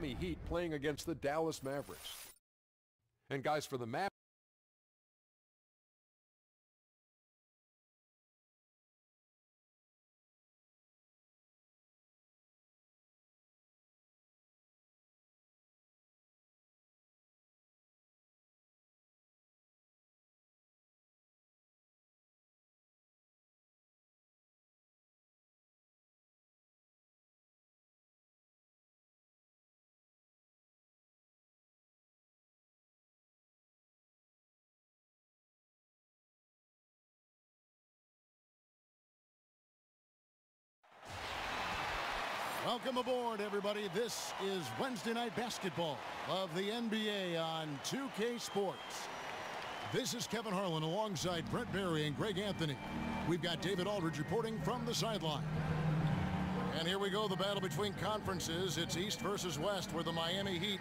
Miami Heat playing against the Dallas Mavericks. And guys, for the Mavericks, Welcome aboard, everybody. This is Wednesday Night Basketball of the NBA on 2K Sports. This is Kevin Harlan alongside Brent Barry and Greg Anthony. We've got David Aldridge reporting from the sideline. And here we go, the battle between conferences. It's East versus West, where the Miami Heat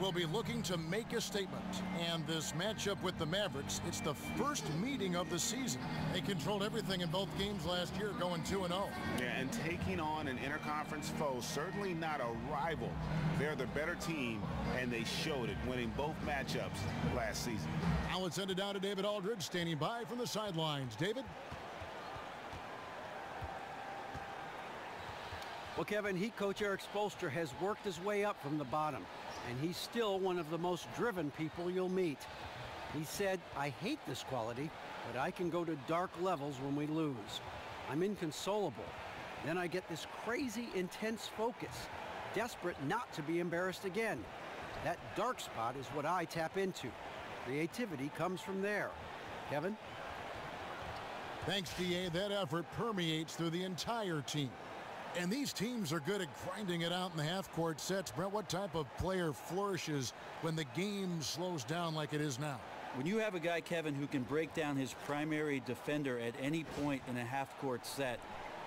will be looking to make a statement. And this matchup with the Mavericks, it's the first meeting of the season. They controlled everything in both games last year, going 2-0. Yeah, and taking on an interconference foe, certainly not a rival. They're the better team, and they showed it, winning both matchups last season. Now let's send it down to David Aldridge, standing by from the sidelines. David? Well, Kevin, Heat coach Erik Spoelstra has worked his way up from the bottom, and he's still one of the most driven people you'll meet. He said, I hate this quality, but I can go to dark levels when we lose. I'm inconsolable. Then I get this crazy, intense focus, desperate not to be embarrassed again. That dark spot is what I tap into. Creativity comes from there. Kevin? Thanks, DA. That effort permeates through the entire team. And these teams are good at grinding it out in the half-court sets. Brent, what type of player flourishes when the game slows down like it is now? When you have a guy, Kevin, who can break down his primary defender at any point in a half-court set,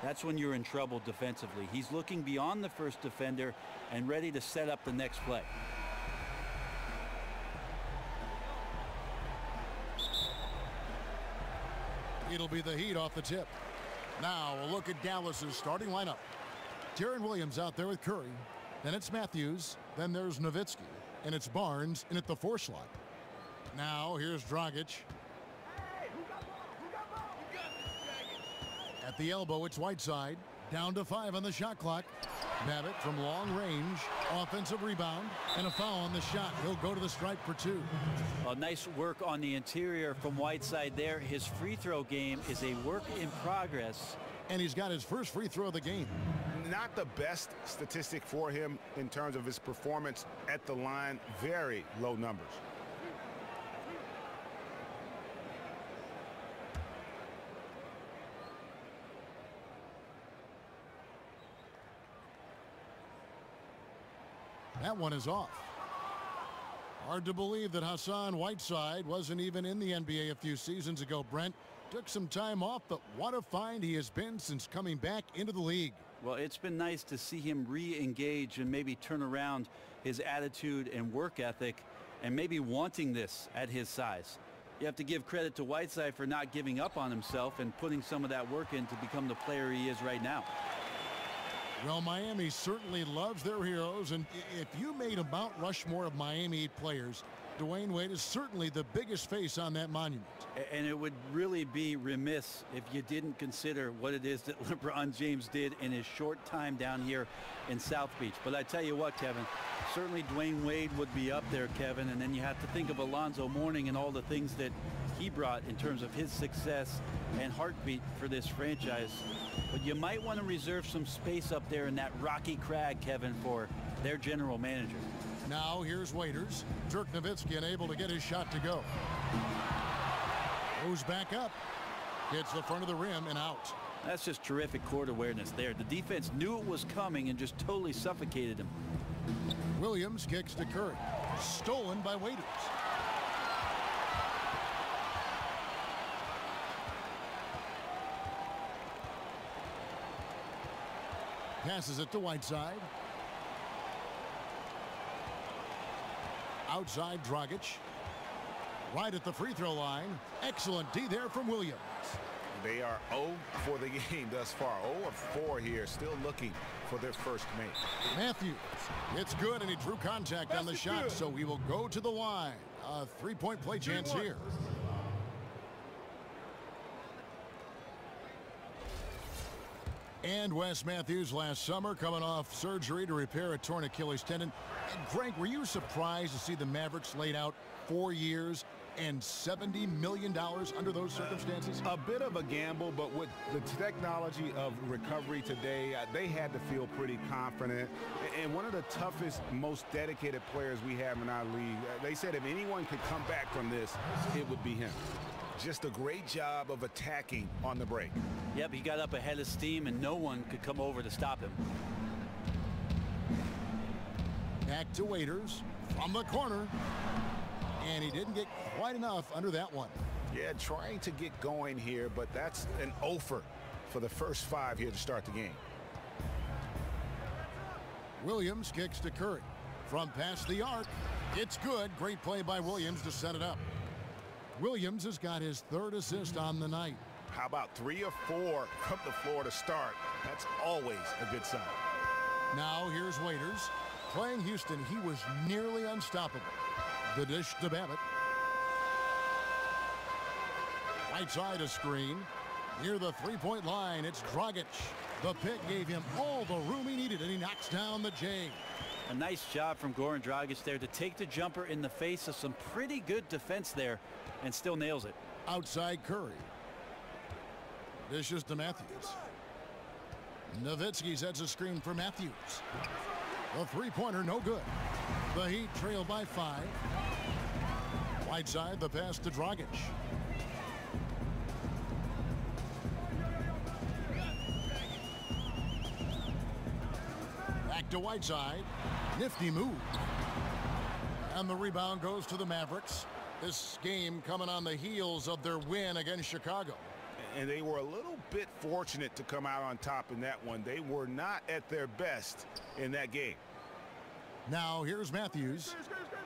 that's when you're in trouble defensively. He's looking beyond the first defender and ready to set up the next play. It'll be the Heat off the tip. Now a look at Dallas's starting lineup. Deron Williams out there with Curry. Then it's Matthews. Then there's Nowitzki. And it's Barnes in at the four slot. Now here's Dragic. At the elbow, it's Whiteside. Down to five on the shot clock. Babbitt from long range. Offensive rebound. And a foul on the shot. He'll go to the stripe for two. A nice work on the interior from Whiteside there. His free throw game is a work in progress. And he's got his first free throw of the game. Not the best statistic for him in terms of his performance at the line. Very low numbers. That one is off. Hard to believe that Hassan Whiteside wasn't even in the NBA a few seasons ago. Brent took some time off, but what a find he has been since coming back into the league. Well, it's been nice to see him re-engage and maybe turn around his attitude and work ethic and maybe wanting this at his size. You have to give credit to Whiteside for not giving up on himself and putting some of that work in to become the player he is right now. Well, Miami certainly loves their heroes, and if you made a Mount Rushmore of Miami players, Dwyane Wade is certainly the biggest face on that monument. And it would really be remiss if you didn't consider what it is that LeBron James did in his short time down here in South Beach. But I tell you what, Kevin, certainly Dwyane Wade would be up there, Kevin, and then you have to think of Alonzo Mourning and all the things that he brought in terms of his success and heartbeat for this franchise. But you might want to reserve some space up there in that rocky crag, Kevin, for their general manager. Now here's Waiters. Dirk Nowitzki unable to get his shot to go. Goes back up. Hits the front of the rim and out. That's just terrific court awareness there. The defense knew it was coming and just totally suffocated him. Williams kicks to Curry. Stolen by Waiters. Passes it to Whiteside. Outside Dragic. Right at the free throw line. Excellent D there from Williams. They are 0 for the game thus far. 0 of 4 here, still looking for their first make. Matthews, it's good, and he drew contact on the shot, so we will go to the line. A three-point play chance here. And Wes Matthews last summer coming off surgery to repair a torn Achilles tendon. And Frank, were you surprised to see the Mavericks laid out four years and $70 million under those circumstances? A bit of a gamble, but with the technology of recovery today, uh, they had to feel pretty confident. And one of the toughest, most dedicated players we have in our league, uh, they said if anyone could come back from this, it would be him. Just a great job of attacking on the break. Yep, he got up ahead of steam and no one could come over to stop him. Back to Waiters from the corner. And he didn't get quite enough under that one. Yeah, trying to get going here, but that's an offer for the first five here to start the game. Williams kicks to Curry. From past the arc, it's good. Great play by Williams to set it up. Williams has got his third assist on the night. How about three or four from the floor to start? That's always a good sign. Now here's Waiters. Playing Houston, he was nearly unstoppable. The dish to Babbitt. Right side a screen. Near the three-point line, it's Dragic. The pick gave him all the room he needed, and he knocks down the J. A nice job from Goran Dragic there to take the jumper in the face of some pretty good defense there and still nails it. Outside Curry. Dishes to Matthews. Nowitzki sets a screen for Matthews. The three-pointer no good. The Heat trail by five. Whiteside the pass to Dragic. Back to Whiteside. Nifty move. And the rebound goes to the Mavericks. This game coming on the heels of their win against Chicago. And they were a little bit fortunate to come out on top in that one. They were not at their best in that game. Now here's Matthews.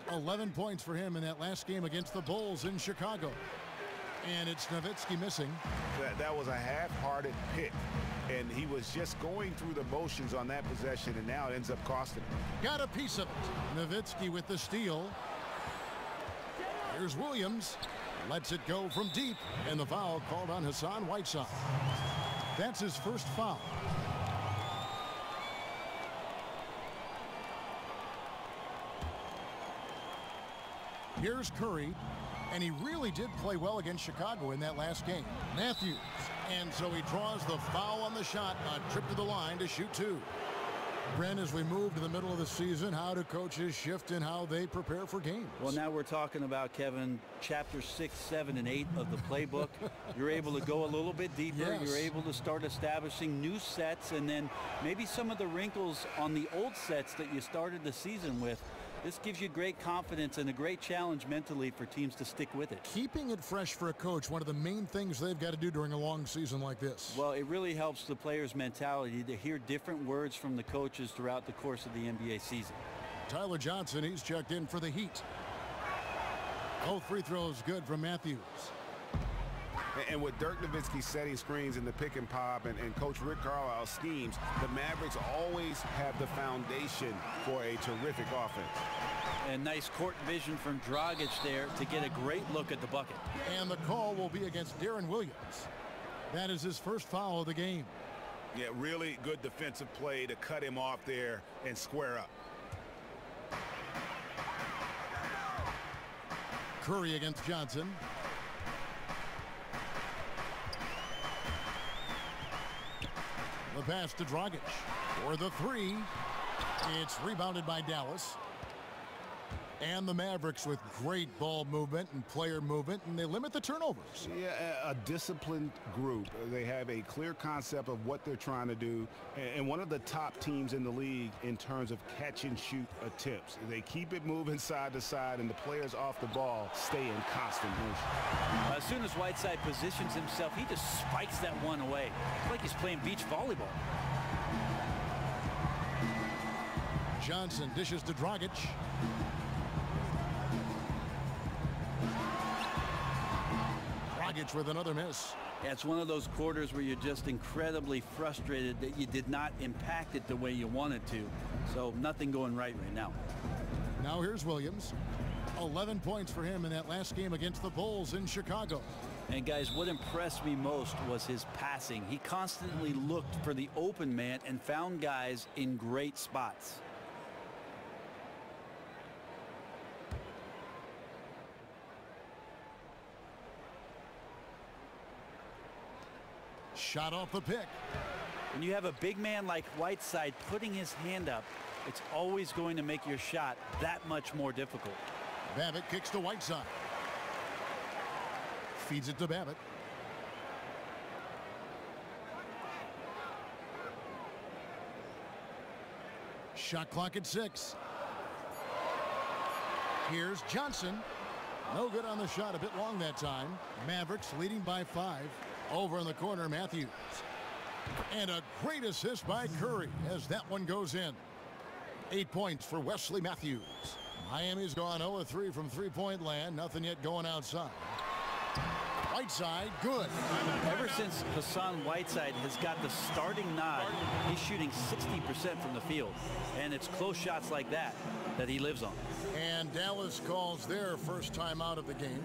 11 points for him in that last game against the Bulls in Chicago. And it's Nowitzki missing. That, that was a half-hearted pick. And he was just going through the motions on that possession, and now it ends up costing him. Got a piece of it. Nowitzki with the steal. Here's Williams. Lets it go from deep. And the foul called on Hassan Whiteside. That's his first foul. Here's Curry. And he really did play well against Chicago in that last game. Matthews. And so he draws the foul on the shot. A trip to the line to shoot two. Brent, as we move to the middle of the season, how do coaches shift in how they prepare for games? Well, now we're talking about, Kevin, chapter 6, 7, and 8 of the playbook. You're able to go a little bit deeper. Yes. You're able to start establishing new sets and then maybe some of the wrinkles on the old sets that you started the season with. This gives you great confidence and a great challenge mentally for teams to stick with it. Keeping it fresh for a coach, one of the main things they've got to do during a long season like this. Well, it really helps the players' mentality to hear different words from the coaches throughout the course of the NBA season. Tyler Johnson, he's checked in for the Heat. Both free throws good from Matthews. And with Dirk Nowitzki setting screens in the pick and pop and, and Coach Rick Carlisle schemes, the Mavericks always have the foundation for a terrific offense. And nice court vision from Dragic there to get a great look at the bucket. And the call will be against Deron Williams. That is his first foul of the game. Yeah, really good defensive play to cut him off there and square up. Curry against Johnson. The pass to Dragic for the three. It's rebounded by Dallas. And the Mavericks with great ball movement and player movement, and they limit the turnovers. Yeah, a, a disciplined group. They have a clear concept of what they're trying to do, and, and one of the top teams in the league in terms of catch and shoot attempts. They keep it moving side to side, and the players off the ball stay in constant motion. As soon as Whiteside positions himself, he just spikes that one away. It's like he's playing beach volleyball. Johnson dishes to Dragic. Dragic with another miss. It's one of those quarters where you're just incredibly frustrated that you did not impact it the way you wanted to. So nothing going right right now. Now here's Williams. 11 points for him in that last game against the Bulls in Chicago. And guys, what impressed me most was his passing. He constantly looked for the open man and found guys in great spots. Shot off the pick. When you have a big man like Whiteside putting his hand up, it's always going to make your shot that much more difficult. Babbitt kicks to Whiteside. Feeds it to Babbitt. Shot clock at six. Here's Johnson. No good on the shot. A bit long that time. Mavericks leading by five. Over in the corner, Matthews. And a great assist by Curry as that one goes in. Eight points for Wesley Matthews. Miami's gone 0-3 from three-point land. Nothing yet going outside. Whiteside, good. Ever since Hassan Whiteside has got the starting nod, he's shooting 60% from the field. And it's close shots like that that he lives on. And Dallas calls their first time out of the game.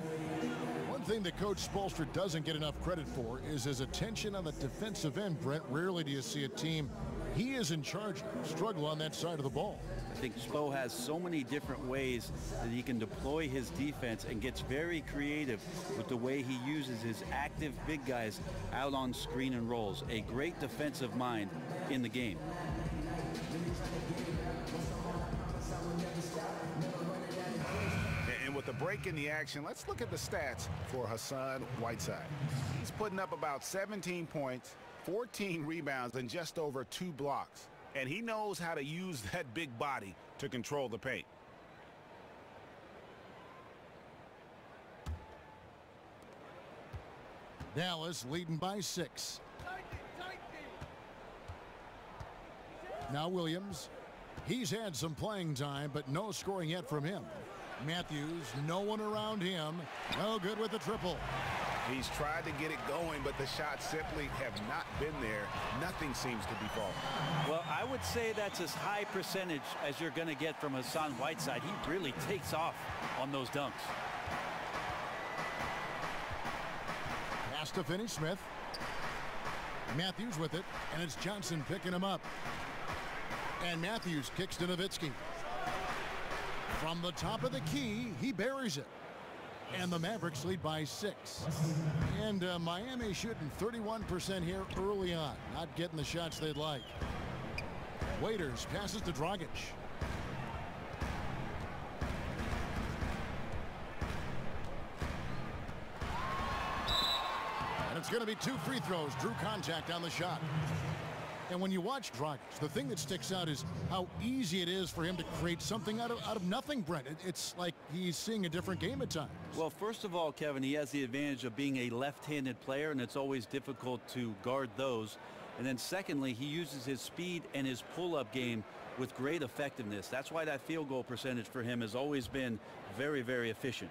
Thing that Coach Spoelstra doesn't get enough credit for is his attention on the defensive end, Brent. Rarely do you see a team he is in charge struggle on that side of the ball. I think Spo has so many different ways that he can deploy his defense and gets very creative with the way he uses his active big guys out on screen and rolls. A great defensive mind in the game. Break in the action, let's look at the stats for Hassan Whiteside. He's putting up about 17 points, 14 rebounds, and just over two blocks. And he knows how to use that big body to control the paint. Dallas leading by six. Now Williams. He's had some playing time, but no scoring yet from him. Matthews, no one around him. No good with the triple. He's tried to get it going, but the shots simply have not been there. Nothing seems to be falling. Well, I would say that's as high percentage as you're going to get from Hassan Whiteside. He really takes off on those dunks. Pass to Finney Smith. Matthews with it, and it's Johnson picking him up. And Matthews kicks to Nowitzki. From the top of the key, he buries it. And the Mavericks lead by six. And uh, Miami shooting 31% here early on. Not getting the shots they'd like. Waiters passes to Dragic. And it's going to be two free throws. Drew contact on the shot. And when you watch Dragic, the thing that sticks out is how easy it is for him to create something out of out of nothing, Brent. It, it's like he's seeing a different game at times. Well, first of all, Kevin, he has the advantage of being a left-handed player, and it's always difficult to guard those. And then secondly, he uses his speed and his pull-up game with great effectiveness. That's why that field goal percentage for him has always been very, very efficient.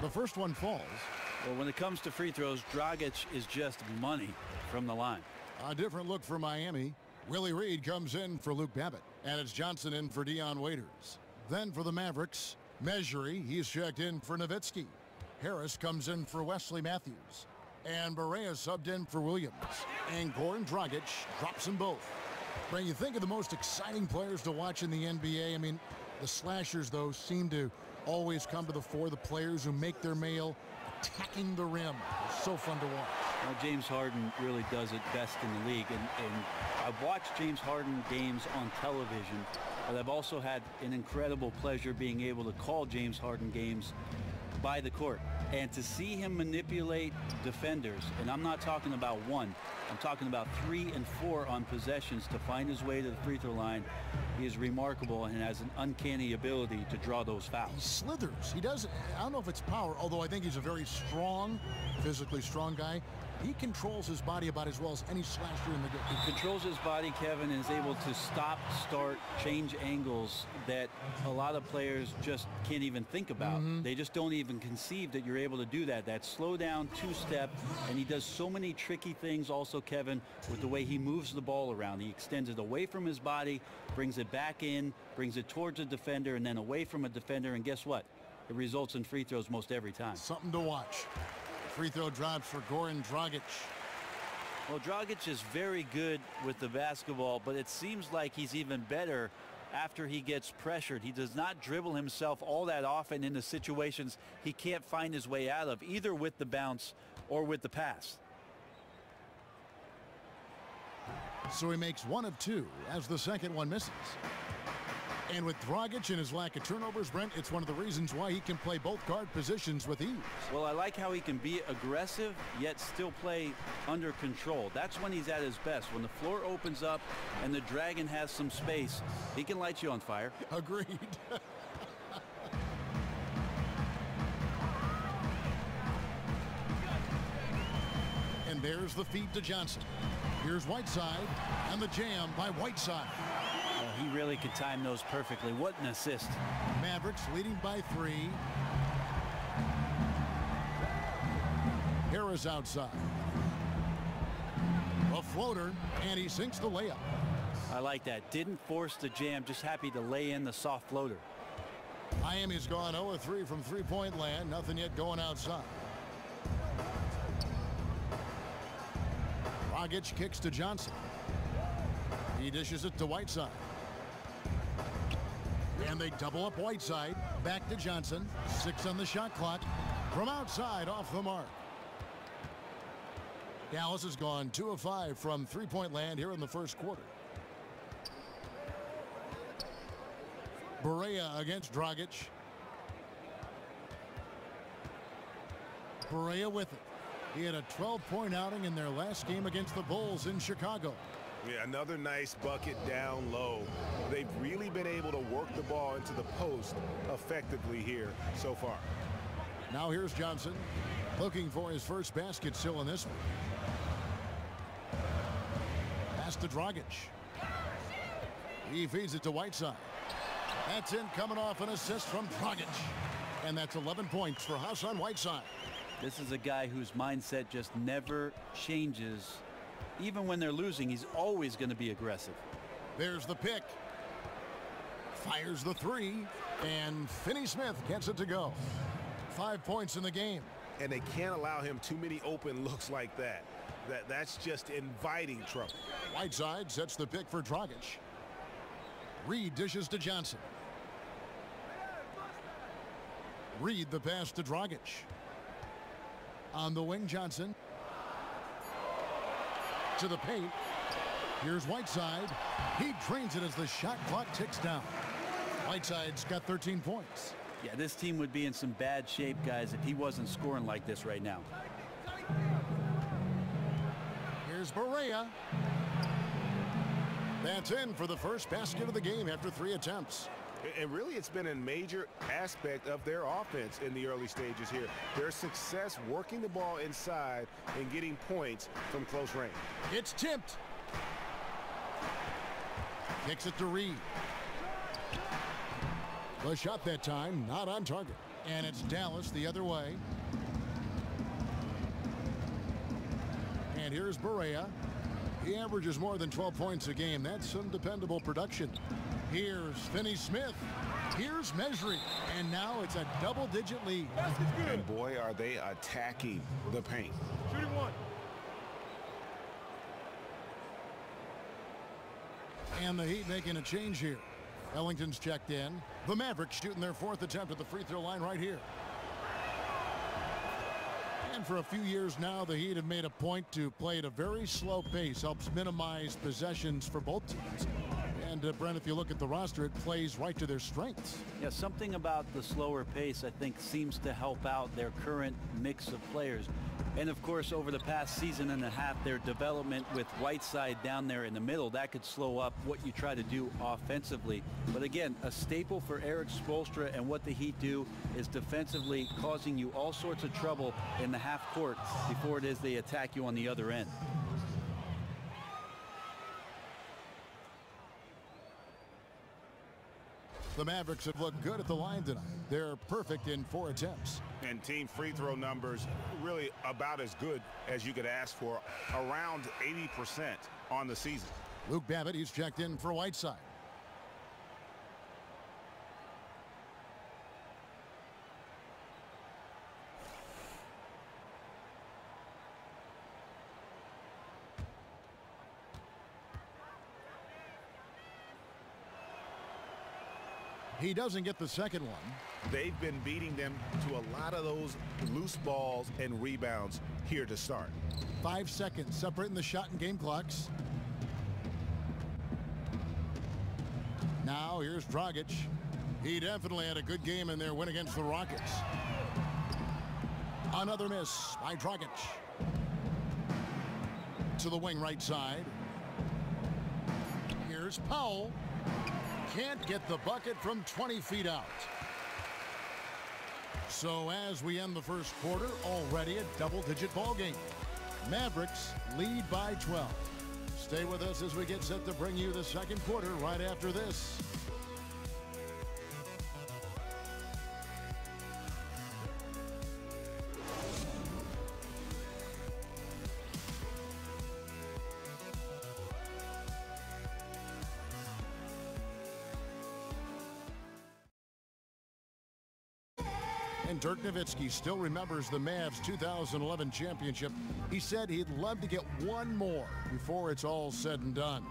The first one falls. Well, when it comes to free throws, Dragic is just money from the line. A different look for Miami. Willie Reed comes in for Luke Babbitt. And it's Johnson in for Dion Waiters. Then for the Mavericks, Mejri, he's checked in for Nowitzki. Harris comes in for Wesley Matthews. And Barea subbed in for Williams. And Goran Dragic drops them both. When you think of the most exciting players to watch in the NBA, I mean, the slashers, though, seem to always come to the fore. The players who make their mail attacking the rim. So fun to watch. Well, James Harden really does it best in the league. And, and I've watched James Harden games on television, but I've also had an incredible pleasure being able to call James Harden games by the court. And to see him manipulate defenders, and I'm not talking about one, I'm talking about three and four on possessions to find his way to the free throw line. He is remarkable and has an uncanny ability to draw those fouls. He slithers. He does. I don't know if it's power, although I think he's a very strong, physically strong guy. He controls his body about as well as any slasher in the game. He controls his body, Kevin, and is able to stop, start, change angles that a lot of players just can't even think about. Mm-hmm. They just don't even conceive that you're able to do that. That slow down two-step, and he does so many tricky things also, Kevin, with the way he moves the ball around. He extends it away from his body, brings it back in, brings it towards a defender, and then away from a defender, and guess what? It results in free throws most every time. Something to watch. Free throw drops for Goran Dragic. Well, Dragic is very good with the basketball, but it seems like he's even better after he gets pressured. He does not dribble himself all that often into situations he can't find his way out of, either with the bounce or with the pass. So he makes one of two as the second one misses. And with Dragic and his lack of turnovers, Brent, it's one of the reasons why he can play both guard positions with ease. Well, I like how he can be aggressive, yet still play under control. That's when he's at his best. When the floor opens up and the Dragon has some space, he can light you on fire. Agreed. and there's the feed to Johnson. Here's Whiteside and the jam by Whiteside. Well, he really could time those perfectly. What an assist. Mavericks leading by three. Harris outside. A floater, and he sinks the layup. I like that. Didn't force the jam, just happy to lay in the soft floater. Miami's gone 0-3 from three-point land. Nothing yet going outside. Dragic kicks to Johnson. He dishes it to Whiteside. And they double up Whiteside. Back to Johnson. Six on the shot clock. From outside off the mark. Dallas has gone 2 of 5 from three-point land here in the first quarter. Barea against Dragic. Barea with it. He had a 12-point outing in their last game against the Bulls in Chicago. Yeah, another nice bucket down low. They've really been able to work the ball into the post effectively here so far. Now here's Johnson looking for his first basket still in this one. Pass to Dragic. He feeds it to Whiteside. That's in coming off an assist from Dragic. And that's 11 points for Hassan Whiteside. This is a guy whose mindset just never changes. Even when they're losing, he's always going to be aggressive. There's the pick. Fires the three. And Finney Smith gets it to go. Five points in the game. And they can't allow him too many open looks like that. That That's just inviting trouble. Whiteside sets the pick for Dragic. Reed dishes to Johnson. Reed the pass to Dragic. On the wing, Johnson. To the paint. Here's Whiteside. He drains it as the shot clock ticks down. Whiteside's got 13 points. Yeah, this team would be in some bad shape, guys, if he wasn't scoring like this right now. Here's Barea. That's in for the first basket of the game after three attempts. And really, it's been a major aspect of their offense in the early stages here. Their success working the ball inside and getting points from close range. It's tipped. Kicks it to Reed. The shot that time, not on target. And it's Dallas the other way. And here's Barea. He averages more than 12 points a game. That's some dependable production. Here's Finney Smith. Here's Mejri. And now it's a double-digit lead. And boy, are they attacking the paint. Shooting one. And the Heat making a change here. Ellington's checked in. The Mavericks shooting their fourth attempt at the free throw line right here. And for a few years now, the Heat have made a point to play at a very slow pace. Helps minimize possessions for both teams. And uh, Brent, if you look at the roster, it plays right to their strengths. Yeah, something about the slower pace, I think, seems to help out their current mix of players. And, of course, over the past season and a half, their development with Whiteside down there in the middle, that could slow up what you try to do offensively. But, again, a staple for Erik Spoelstra and what the Heat do is defensively causing you all sorts of trouble in the half court before it is they attack you on the other end. The Mavericks have looked good at the line tonight. They're perfect in four attempts. And team free throw numbers really about as good as you could ask for, around 80% on the season. Luke Babbitt, he's checked in for Whiteside. He doesn't get the second one. They've been beating them to a lot of those loose balls and rebounds here to start. Five seconds separating the shot and game clocks. Now here's Dragic. He definitely had a good game in their win against the Rockets. Another miss by Dragic. To the wing right side. Here's Powell. Can't get the bucket from 20 feet out. So as we end the first quarter, already a double-digit ball game. Mavericks lead by 12. Stay with us as we get set to bring you the second quarter right after this. And Dirk Nowitzki still remembers the Mavs 2011 championship. He said he'd love to get one more before it's all said and done.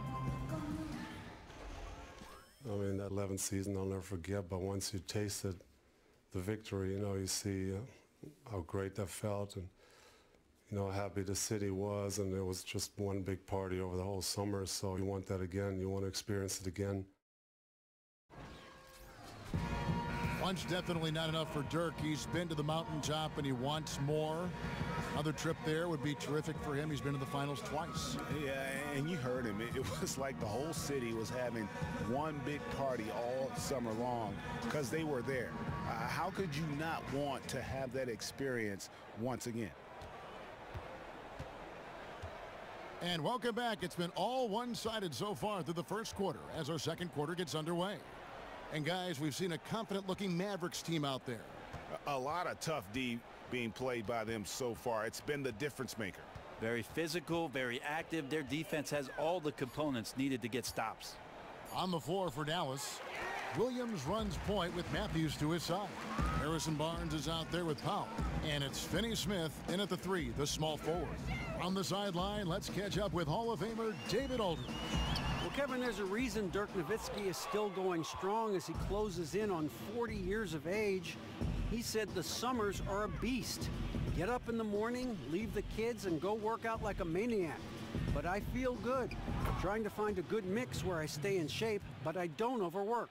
I mean, that 11th season I'll never forget, but once you tasted the victory, you know, you see uh, how great that felt and, you know, how happy the city was. And it was just one big party over the whole summer. So you want that again. You want to experience it again. Once definitely not enough for Dirk. He's been to the mountaintop and he wants more. Another trip there would be terrific for him. He's been to the finals twice. Yeah, and you heard him. It, it was like the whole city was having one big party all summer long because they were there. Uh, how could you not want to have that experience once again? And welcome back. It's been all one-sided so far through the first quarter as our second quarter gets underway. And guys, we've seen a confident-looking Mavericks team out there. A, a lot of tough D being played by them so far. It's been the difference maker. Very physical, very active. Their defense has all the components needed to get stops. On the floor for Dallas, Williams runs point with Matthews to his side. Harrison Barnes is out there with Powell. And it's Finney Smith in at the three, the small forward. On the sideline, let's catch up with Hall of Famer David Aldridge. Well, Kevin, there's a reason Dirk Nowitzki is still going strong as he closes in on 40 years of age. He said the summers are a beast. Get up in the morning, leave the kids, and go work out like a maniac. But I feel good. Trying to find a good mix where I stay in shape, but I don't overwork.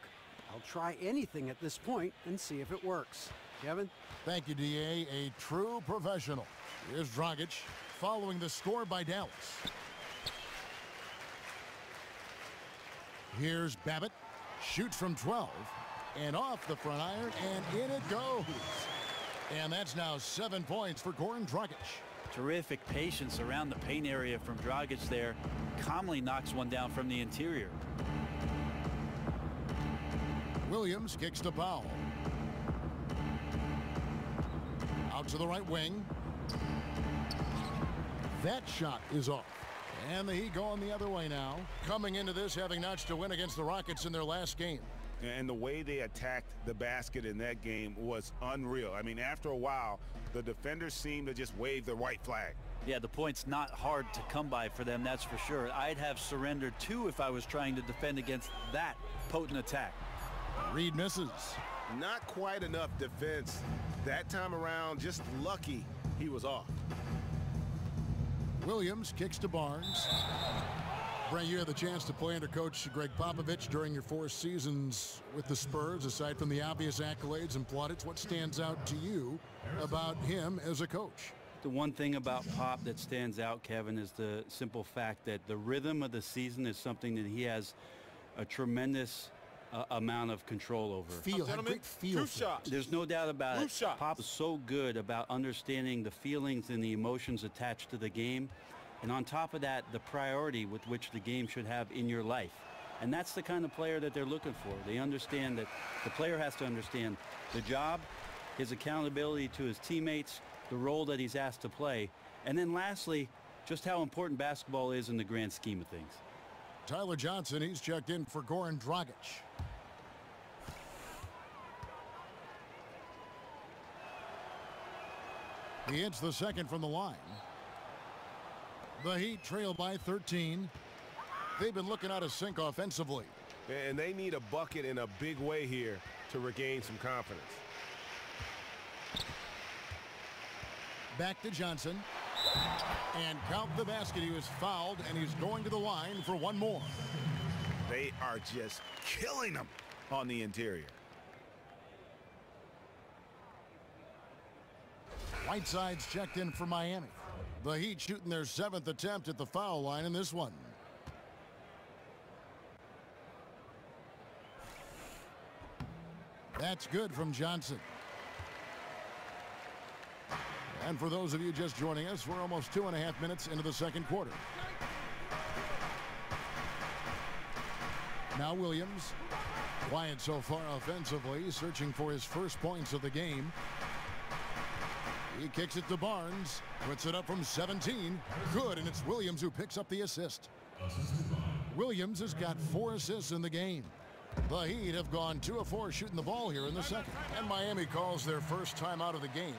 I'll try anything at this point and see if it works. Kevin? Thank you, D.A. A true professional. Here's Dragic following the score by Dallas. Here's Babbitt. Shoots from 12 and off the front iron and in it goes. And that's now seven points for Goran Dragic. Terrific patience around the paint area from Dragic there. Calmly knocks one down from the interior. Williams kicks to Powell. Out to the right wing. That shot is off. And the Heat going the other way now. Coming into this having notched a win against the Rockets in their last game. And the way they attacked the basket in that game was unreal. I mean, after a while, the defenders seemed to just wave the white flag. Yeah, the point's not hard to come by for them, that's for sure. I'd have surrendered too if I was trying to defend against that potent attack. Reed misses. Not quite enough defense. That time around, just lucky he was off. Williams kicks to Barnes. Brent, you had the chance to play under Coach Gregg Popovich during your four seasons with the Spurs. Aside from the obvious accolades and plaudits, what stands out to you about him as a coach? The one thing about Pop that stands out, Kevin, is the simple fact that the rhythm of the season is something that he has a tremendous uh, amount of control over. Feel, had great feel. Truth shot. There's no doubt about Loop it. shot. Pop is so good about understanding the feelings and the emotions attached to the game. And on top of that, the priority with which the game should have in your life. And that's the kind of player that they're looking for. They understand that the player has to understand the job, his accountability to his teammates, the role that he's asked to play. And then lastly, just how important basketball is in the grand scheme of things. Tyler Johnson, he's checked in for Goran Dragic. He hits the second from the line. The Heat trail by 13. They've been looking out of sync offensively. And they need a bucket in a big way here to regain some confidence. Back to Johnson. And count the basket. He was fouled, and he's going to the line for one more. They are just killing them on the interior. Whiteside's checked in for Miami. The Heat shooting their seventh attempt at the foul line in this one. That's good from Johnson. And for those of you just joining us, we're almost two and a half minutes into the second quarter. Now Williams, quiet so far offensively, searching for his first points of the game. He kicks it to Barnes, puts it up from 17. Good, and it's Williams who picks up the assist. Williams has got four assists in the game. The Heat have gone 2 of 4 shooting the ball here in the second. And Miami calls their first time out of the game.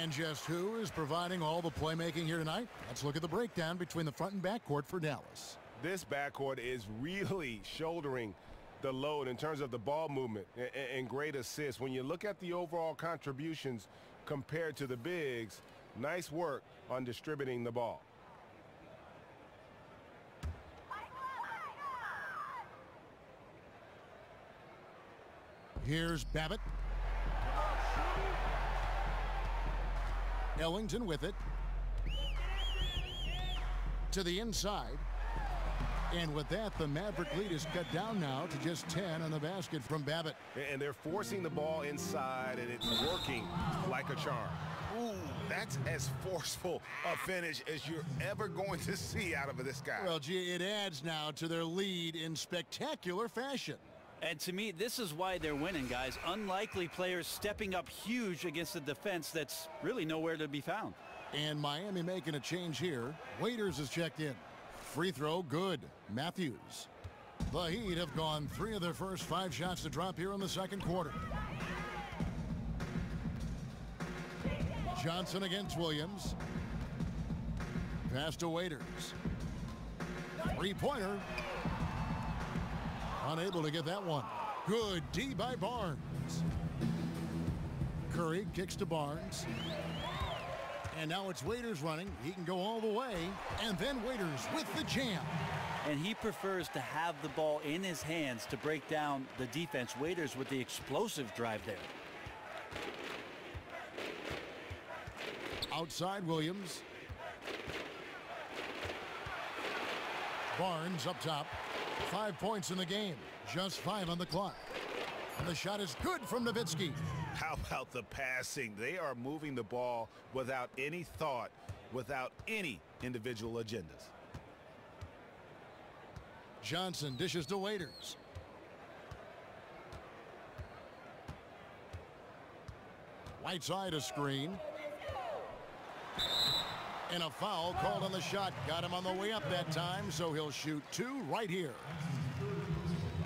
And just who is providing all the playmaking here tonight? Let's look at the breakdown between the front and back court for Dallas. This backcourt is really shouldering the load in terms of the ball movement and, and great assists. When you look at the overall contributions compared to the bigs, nice work on distributing the ball. Here's Babbitt. Ellington with it. To the inside. And with that, the Maverick lead is cut down now to just 10 on the basket from Babbitt. And they're forcing the ball inside, and it's working like a charm. Ooh, that's as forceful a finish as you're ever going to see out of this guy. Well, gee, it adds now to their lead in spectacular fashion. And to me, this is why they're winning, guys. Unlikely players stepping up huge against a defense that's really nowhere to be found. And Miami making a change here. Waiters is checked in. Free throw, good. Matthews. The Heat have gone three of their first five shots to drop here in the second quarter. Johnson against Williams. Pass to Waiters. Three-pointer. Unable to get that one. Good D by Barnes. Curry kicks to Barnes. And now it's Waiters running. He can go all the way. And then Waiters with the jam. And he prefers to have the ball in his hands to break down the defense. Waiters with the explosive drive there. Outside Williams. Barnes up top. Five points in the game. Just five on the clock. And the shot is good from Nowitzki. How about the passing? They are moving the ball without any thought, without any individual agendas. Johnson dishes to Waiters. Whiteside a screen. And a foul called on the shot. Got him on the way up that time, so he'll shoot two right here.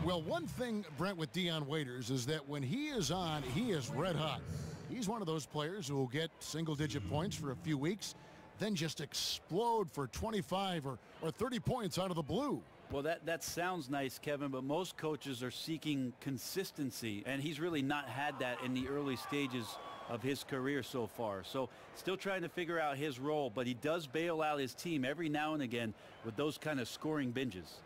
Well, one thing, Brent, with Dion Waiters is that when he is on, he is red hot. He's one of those players who will get single-digit points for a few weeks, then just explode for 25 or, or 30 points out of the blue. Well, that, that sounds nice, Kevin, but most coaches are seeking consistency, and he's really not had that in the early stages of his career so far. So still trying to figure out his role, but he does bail out his team every now and again with those kind of scoring binges.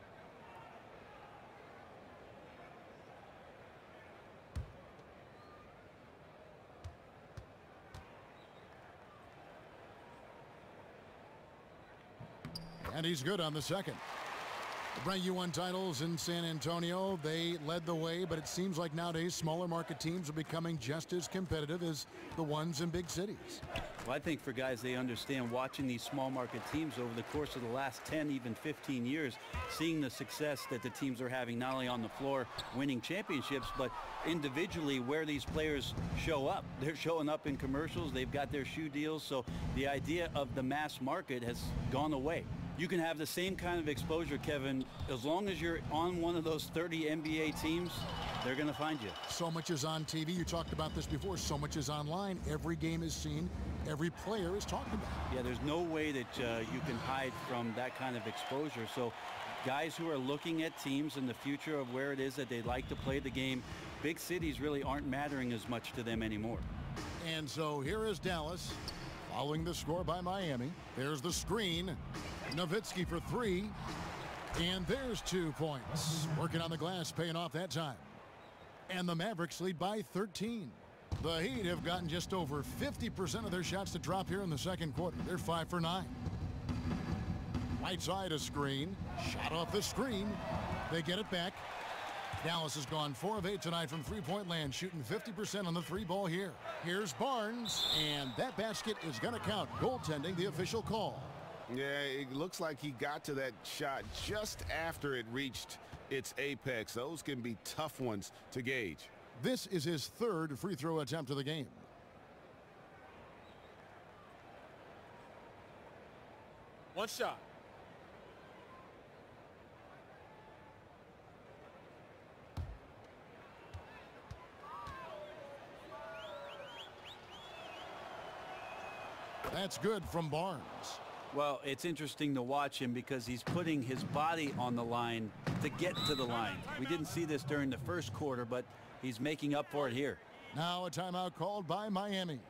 And he's good on the second. The Brand U1 titles in San Antonio. They led the way, but it seems like nowadays smaller market teams are becoming just as competitive as the ones in big cities. Well, I think for guys, they understand watching these small market teams over the course of the last 10, even 15 years, seeing the success that the teams are having, not only on the floor winning championships, but individually where these players show up. They're showing up in commercials. They've got their shoe deals. So the idea of the mass market has gone away you can have the same kind of exposure, Kevin, as long as you're on one of those 30 NBA teams, they're going to find you. So much is on TV. You talked about this before. So much is online. Every game is seen. Every player is talked about. Yeah, there's no way that uh, you can hide from that kind of exposure. So guys who are looking at teams in the future of where it is that they'd like to play the game, big cities really aren't mattering as much to them anymore. And so here is Dallas following the score by Miami. There's the screen. Nowitzki for three. And there's two points. Working on the glass, paying off that time. And the Mavericks lead by 13. The Heat have gotten just over 50% of their shots to drop here in the second quarter. They're five for nine. Right side a screen. Shot off the screen. They get it back. Dallas has gone 4 of 8 tonight from three-point land, shooting 50% on the three ball here. Here's Barnes, and that basket is going to count. Goaltending, the official call. Yeah, it looks like he got to that shot just after it reached its apex. Those can be tough ones to gauge. This is his third free throw attempt of the game. One shot. That's good from Barnes. Well, it's interesting to watch him because he's putting his body on the line to get to the line. We didn't see this during the first quarter, but he's making up for it here. Now a timeout called by Miami.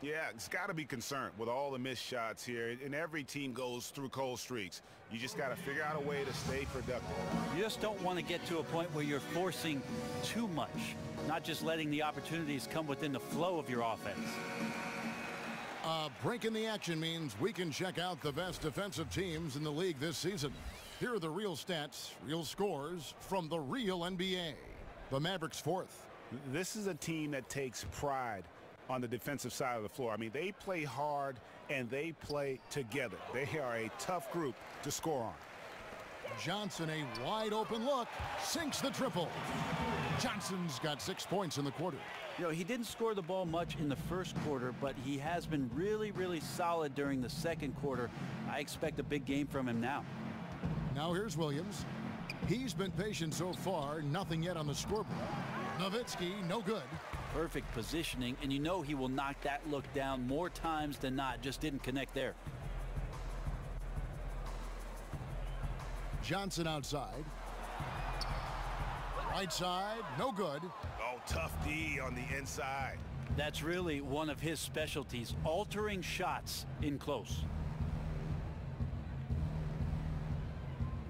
Yeah, it's got to be concerned with all the missed shots here. And every team goes through cold streaks. You just got to figure out a way to stay productive. You just don't want to get to a point where you're forcing too much, not just letting the opportunities come within the flow of your offense. A break in the action means we can check out the best defensive teams in the league this season. Here are the real stats, real scores from the real NBA. The Mavericks fourth. This is a team that takes pride on the defensive side of the floor. I mean, they play hard and they play together. They are a tough group to score on. Johnson, a wide open look, sinks the triple. Johnson's got six points in the quarter. You know, he didn't score the ball much in the first quarter, but he has been really, really solid during the second quarter. I expect a big game from him now. Now here's Williams. He's been patient so far, nothing yet on the scoreboard. Nowitzki, no good. Perfect positioning, and you know he will knock that look down more times than not. Just didn't connect there. Johnson outside. Right side, no good. Oh, tough D on the inside. That's really one of his specialties, altering shots in close.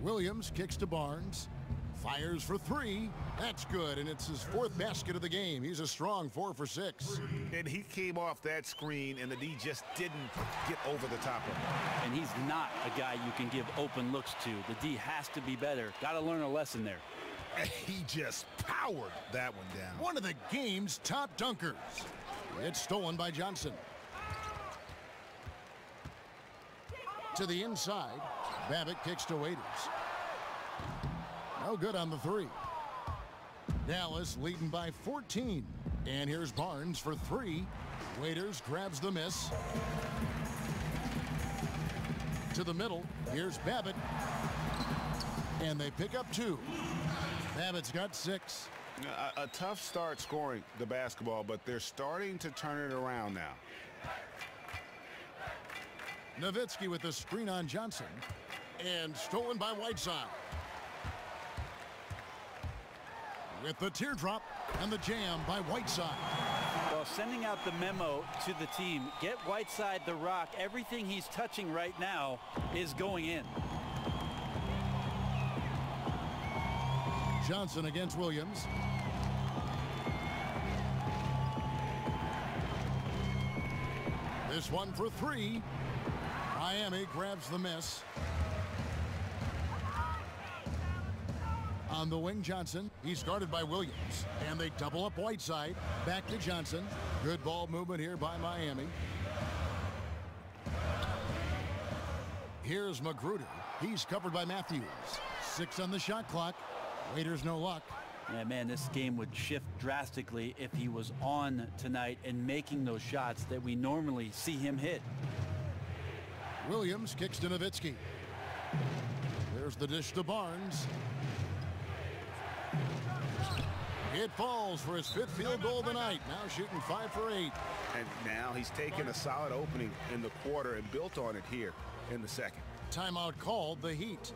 Williams kicks to Barnes. Fires for three. That's good, and it's his fourth basket of the game. He's a strong four for six. And he came off that screen, and the D just didn't get over the top of him. And he's not a guy you can give open looks to. The D has to be better. Got to learn a lesson there. He just powered that one down. One of the game's top dunkers. It's stolen by Johnson. To the inside. Babbitt kicks to Waiters. No good on the three. Dallas leading by 14. And here's Barnes for three. Waiters grabs the miss. To the middle. Here's Babbitt. And they pick up two. Babbitt's got six. A, a, tough start scoring the basketball, but they're starting to turn it around now. Nowitzki with the screen on Johnson. And stolen by Whiteside. With the teardrop and the jam by Whiteside. Well, Well, sending out the memo to the team, get Whiteside the rock. Everything he's touching right now is going in. Johnson against Williams. This one for three. Miami grabs the miss. On the wing, Johnson. He's guarded by Williams. And they double up Whiteside. Back to Johnson. Good ball movement here by Miami. Here's Magruder. He's covered by Matthews. Six on the shot clock. Waiters no luck. Yeah, man, this game would shift drastically if he was on tonight and making those shots that we normally see him hit. Williams kicks to Nowitzki. There's the dish to Barnes. It falls for his fifth field goal of the night. Now shooting five for eight. And now he's taken a solid opening in the quarter and built on it here in the second. Timeout called the Heat.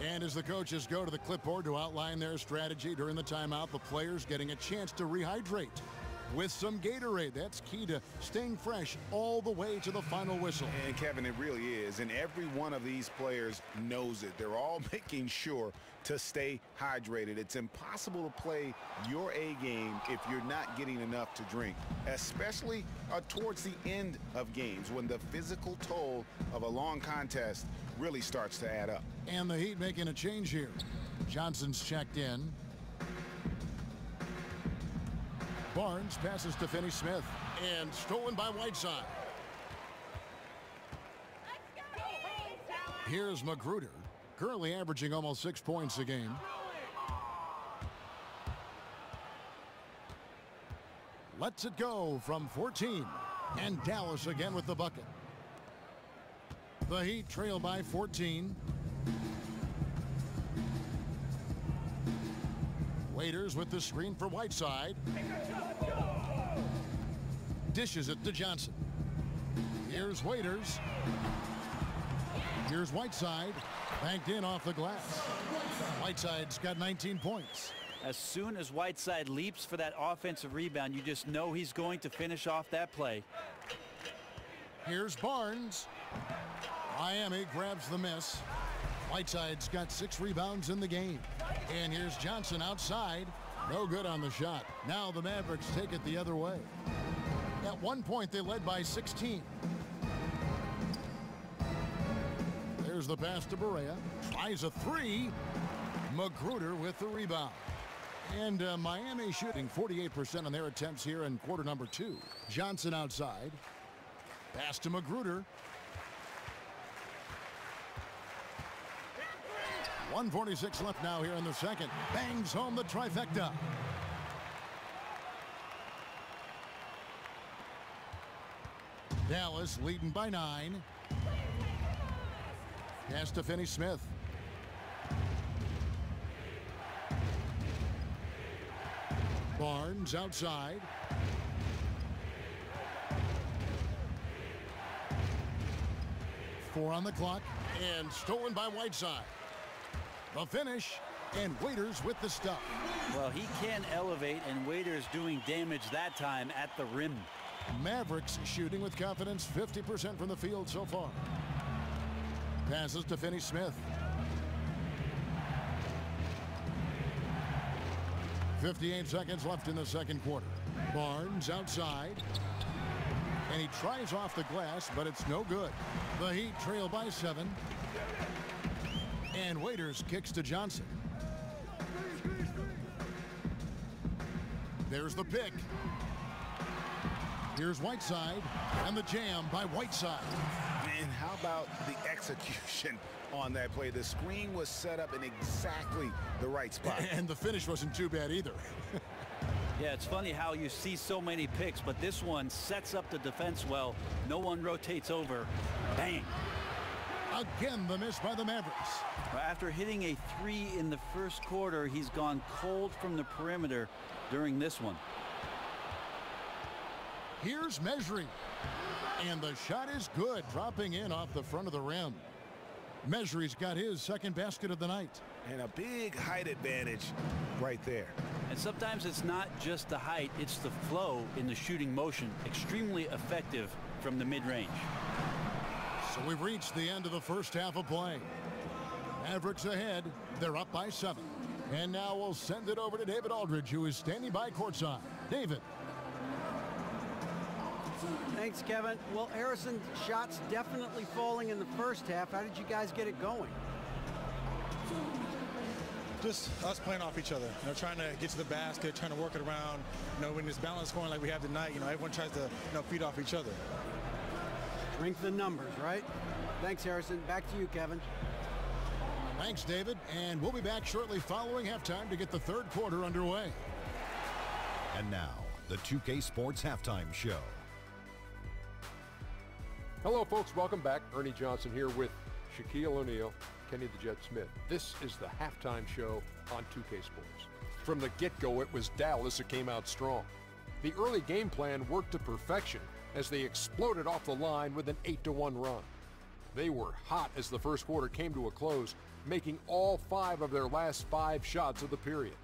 And as the coaches go to the clipboard to outline their strategy during the timeout, the players getting a chance to rehydrate with some Gatorade. That's key to staying fresh all the way to the final whistle. And Kevin, it really is. And every one of these players knows it. They're all making sure to stay hydrated. It's impossible to play your A game if you're not getting enough to drink, especially uh, towards the end of games when the physical toll of a long contest really starts to add up. And the Heat making a change here. Johnson's checked in. Barnes passes to Finney Smith and stolen by Whiteside. Here's Magruder, currently averaging almost six points a game. Lets it go from 14. And Dallas again with the bucket. The Heat trail by 14. Waiters with the screen for Whiteside. Dishes it to Johnson. Here's Waiters. Here's Whiteside. Banked in off the glass. Whiteside's got 19 points. As soon as Whiteside leaps for that offensive rebound, you just know he's going to finish off that play. Here's Barnes. Miami grabs the miss. Whiteside's got six rebounds in the game. And here's Johnson outside. No good on the shot. Now the Mavericks take it the other way. At one point, they led by 16. There's the pass to Barea. Tries a three. Magruder with the rebound. And uh, Miami shooting 48% on their attempts here in quarter number two. Johnson outside. Pass to Magruder. 146 left now here in the second. Bangs home the trifecta. Dallas leading by nine. Pass to Finney Smith. Barnes outside. Four on the clock and stolen by Whiteside. The finish and Waiters with the stuff. Well, he can elevate and Waiters doing damage that time at the rim. Mavericks shooting with confidence 50% from the field so far. Passes to Finney Smith. 58 seconds left in the second quarter. Barnes outside. And he tries off the glass, but it's no good. The Heat trail by seven. And Waiters kicks to Johnson. There's the pick. Here's Whiteside and the jam by Whiteside. And how about the execution on that play? The screen was set up in exactly the right spot. And the finish wasn't too bad either. Yeah, it's funny how you see so many picks, but this one sets up the defense well. No one rotates over. Bang. Again, the miss by the Mavericks. After hitting a three in the first quarter, he's gone cold from the perimeter during this one. Here's Mejri. And the shot is good, dropping in off the front of the rim. Mejri's got his second basket of the night. And a big height advantage right there. And sometimes it's not just the height, it's the flow in the shooting motion. Extremely effective from the mid-range. So we've reached the end of the first half of play. Mavericks ahead. They're up by seven. And now we'll send it over to David Aldridge, who is standing by courtside. David. Thanks, Kevin. Well, Harrison, shots definitely falling in the first half. How did you guys get it going? Just us playing off each other, you know, trying to get to the basket, trying to work it around. You know, when this balance scoring like we have tonight, you know, everyone tries to, you know, feed off each other. Strength in numbers, right? Thanks, Harrison. Back to you, Kevin. Thanks, David. And we'll be back shortly following halftime to get the third quarter underway. And now, the 2K Sports Halftime Show. Hello, folks. Welcome back. Ernie Johnson here with Shaquille O'Neal, Kenny the Jet Smith. This is the halftime show on 2K Sports. From the get-go, it was Dallas that came out strong. The early game plan worked to perfection as they exploded off the line with an 8-1 run. They were hot as the first quarter came to a close, making all five of their last five shots of the period.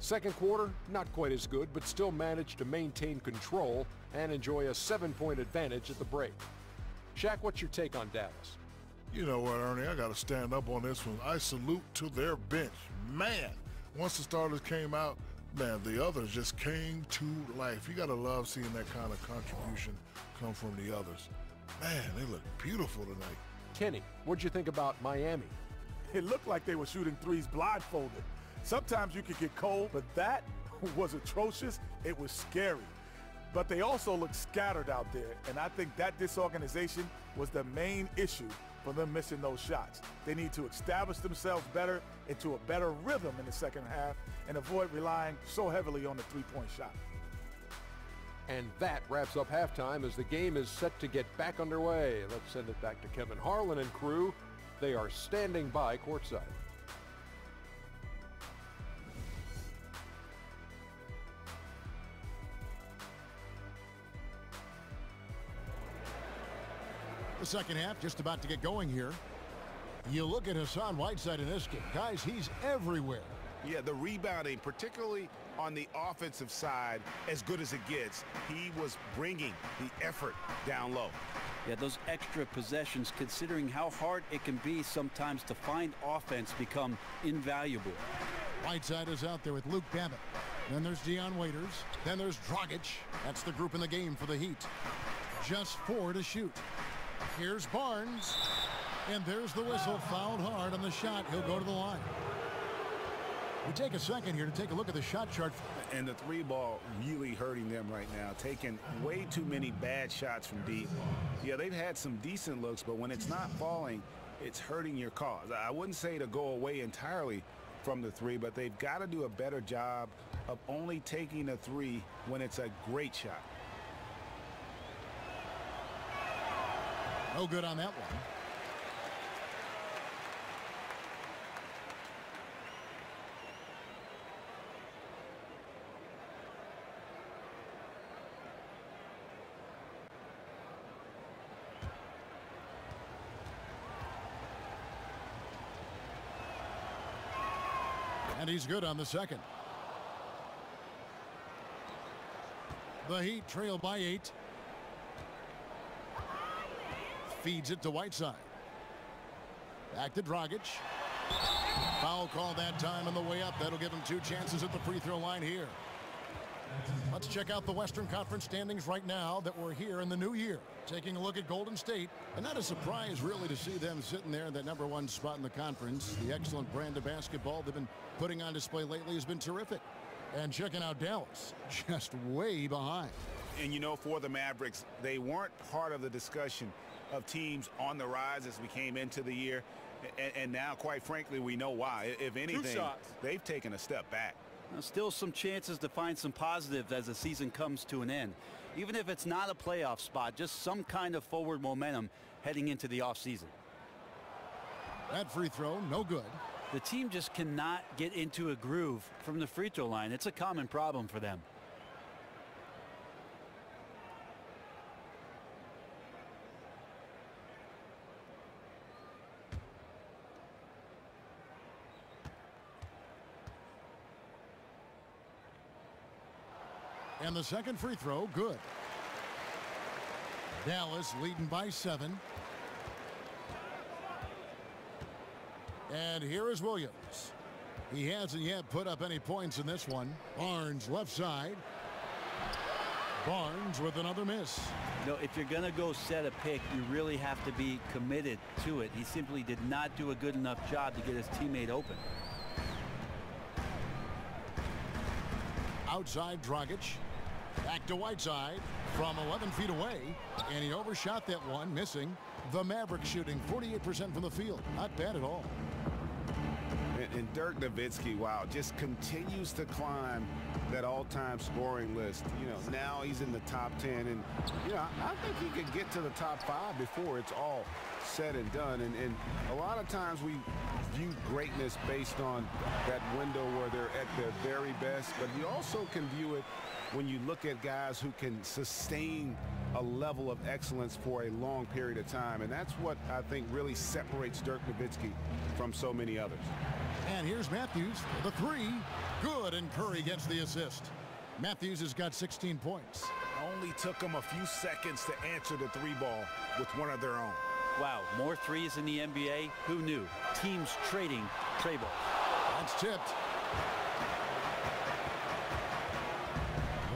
Second quarter, not quite as good, but still managed to maintain control and enjoy a seven-point advantage at the break. Shaq, what's your take on Dallas? You know what, Ernie? I got to stand up on this one. I salute to their bench. Man, once the starters came out, man, the others just came to life. You got to love seeing that kind of contribution come from the others. Man, they look beautiful tonight. Kenny, what'd you think about Miami? It looked like they were shooting threes blindfolded. Sometimes you could get cold, but that was atrocious. It was scary. But they also looked scattered out there, and I think that disorganization was the main issue for them missing those shots. They need to establish themselves better into a better rhythm in the second half and avoid relying so heavily on the three-point shot. And that wraps up halftime as the game is set to get back underway. Let's send it back to Kevin Harlan and crew. They are standing by courtside. The second half just about to get going here. You look at Hassan Whiteside in this game. Guys, he's everywhere. Yeah, the rebounding, particularly on the offensive side, as good as it gets. He was bringing the effort down low. Yeah, those extra possessions, considering how hard it can be sometimes to find offense, become invaluable. Whiteside is out there with Luke Babbitt. Then there's Dion Waiters. Then there's Dragic. That's the group in the game for the Heat. Just four to shoot. Here's Barnes. And there's the whistle. Fouled hard on the shot. He'll go to the line. We take a second here to take a look at the shot chart. And the three ball really hurting them right now, taking way too many bad shots from deep. Yeah, they've had some decent looks, but when it's not falling, it's hurting your cause. I wouldn't say to go away entirely from the three, but they've got to do a better job of only taking a three when it's a great shot. No good on that one. And he's good on the second. The Heat trail by eight. Feeds it to Whiteside. Back to Dragic. Foul call that time on the way up. That'll give him two chances at the free throw line here. Let's check out the Western Conference standings right now that we're here in the new year. Taking a look at Golden State. And not a surprise, really, to see them sitting there in that number one spot in the conference. The excellent brand of basketball they've been putting on display lately has been terrific. And checking out Dallas, just way behind. And you know, for the Mavericks, they weren't part of the discussion of teams on the rise as we came into the year. And, and now, quite frankly, we know why. If anything, they've taken a step back. Now, still some chances to find some positives as the season comes to an end. Even if it's not a playoff spot, just some kind of forward momentum heading into the offseason. That free throw, no good. The team just cannot get into a groove from the free throw line. It's a common problem for them. And the second free throw, good. Dallas leading by seven. And here is Williams. He hasn't yet put up any points in this one. Barnes left side. Barnes with another miss. No, if you're going to go set a pick, you really have to be committed to it. He simply did not do a good enough job to get his teammate open. Outside Dragic. Back to Whiteside from 11 feet away. And he overshot that one, missing. The Mavericks shooting 48% from the field. Not bad at all. And, and Dirk Nowitzki, wow, just continues to climb that all-time scoring list. You know, now he's in the top 10. And, you know, I think he could get to the top five before it's all said and done. And, and a lot of times we view greatness based on that window where they're at their very best. But you also can view it when you look at guys who can sustain a level of excellence for a long period of time. And that's what I think really separates Dirk Nowitzki from so many others. And here's Matthews for the three. Good, and Curry gets the assist. Matthews has got 16 points. Only took them a few seconds to answer the three ball with one of their own. Wow, more threes in the NBA? Who knew? Teams trading trey balls. That's tipped.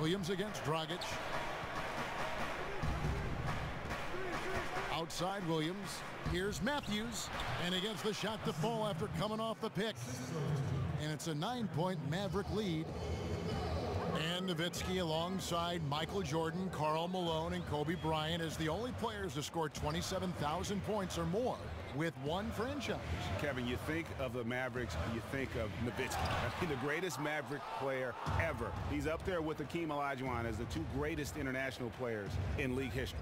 Williams against Dragic. Outside Williams. Here's Matthews. And against the shot to fall after coming off the pick. And it's a nine-point Maverick lead. And Nowitzki alongside Michael Jordan, Karl Malone, and Kobe Bryant as the only players to score 27,000 points or more with one franchise. Kevin, you think of the Mavericks, you think of Nowitzki. I mean, the greatest Maverick player ever. He's up there with Hakeem Olajuwon as the two greatest international players in league history.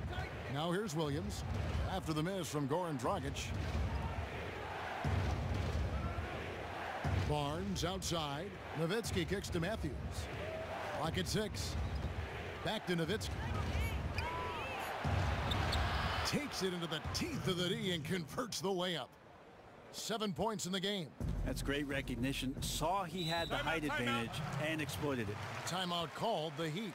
Now here's Williams after the miss from Goran Dragic. Barnes outside. Nowitzki kicks to Matthews. Clock at six. Back to Nowitzki. Takes it into the teeth of the D and converts the layup. Seven points in the game. That's great recognition. Saw he had the Timeout, height timeout. advantage and exploited it. Timeout called the Heat.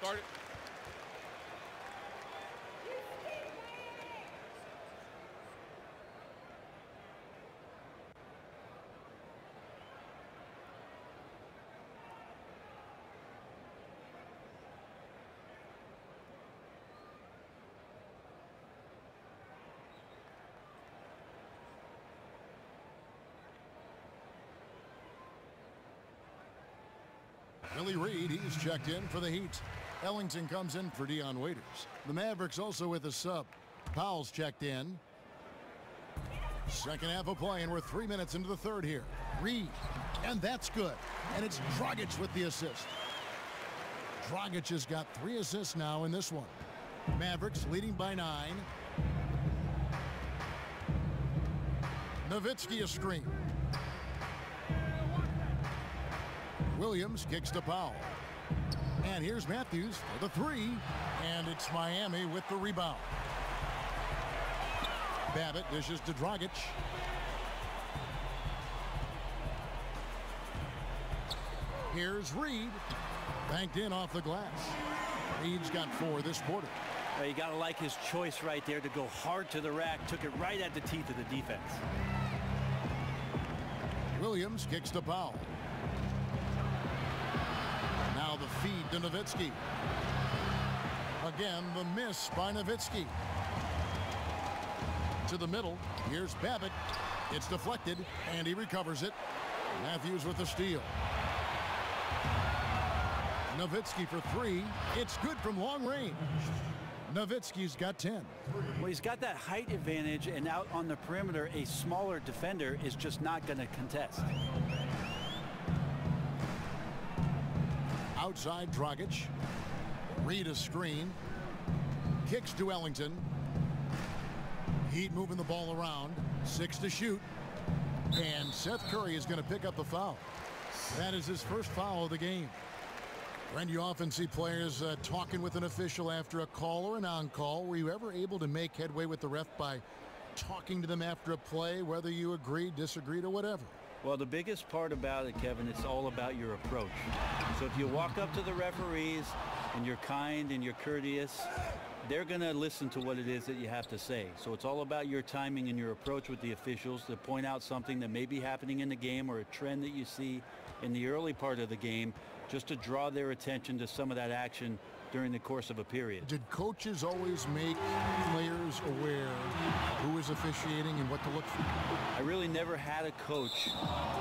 Willie Reed, he's checked in for the Heat. Ellington comes in for Dion Waiters. The Mavericks also with a sub. Powell's checked in. Second half of play, and we're three minutes into the third here. Reed, and that's good. And it's Dragic with the assist. Dragic has got three assists now in this one. Mavericks leading by nine. Nowitzki a screen. Williams kicks to Powell. And here's Matthews for the three. And it's Miami with the rebound. Babbitt dishes to Dragic. Here's Reed. Banked in off the glass. Reed's got four this quarter. You got to like his choice right there to go hard to the rack. Took it right at the teeth of the defense. Williams kicks to Powell. To Nowitzki. Again, the miss by Nowitzki. To the middle. Here's Babbitt. It's deflected, and he recovers it. Matthews with the steal. Nowitzki for three. It's good from long range. Nowitzki's got 10. Well, he's got that height advantage, and out on the perimeter, a smaller defender is just not going to contest. Outside Dragic. Reed a screen. Kicks to Ellington. Heat moving the ball around. Six to shoot. And Seth Curry is going to pick up the foul. That is his first foul of the game. Brent, you often see players uh, talking with an official after a call or an on-call. Were you ever able to make headway with the ref by talking to them after a play, whether you agreed, disagreed, or whatever? Well, the biggest part about it, Kevin, it's all about your approach. So if you walk up to the referees and you're kind and you're courteous, they're going to listen to what it is that you have to say. So it's all about your timing and your approach with the officials to point out something that may be happening in the game or a trend that you see in the early part of the game just to draw their attention to some of that action during the course of a period. Did coaches always make players aware who is officiating and what to look for? I really never had a coach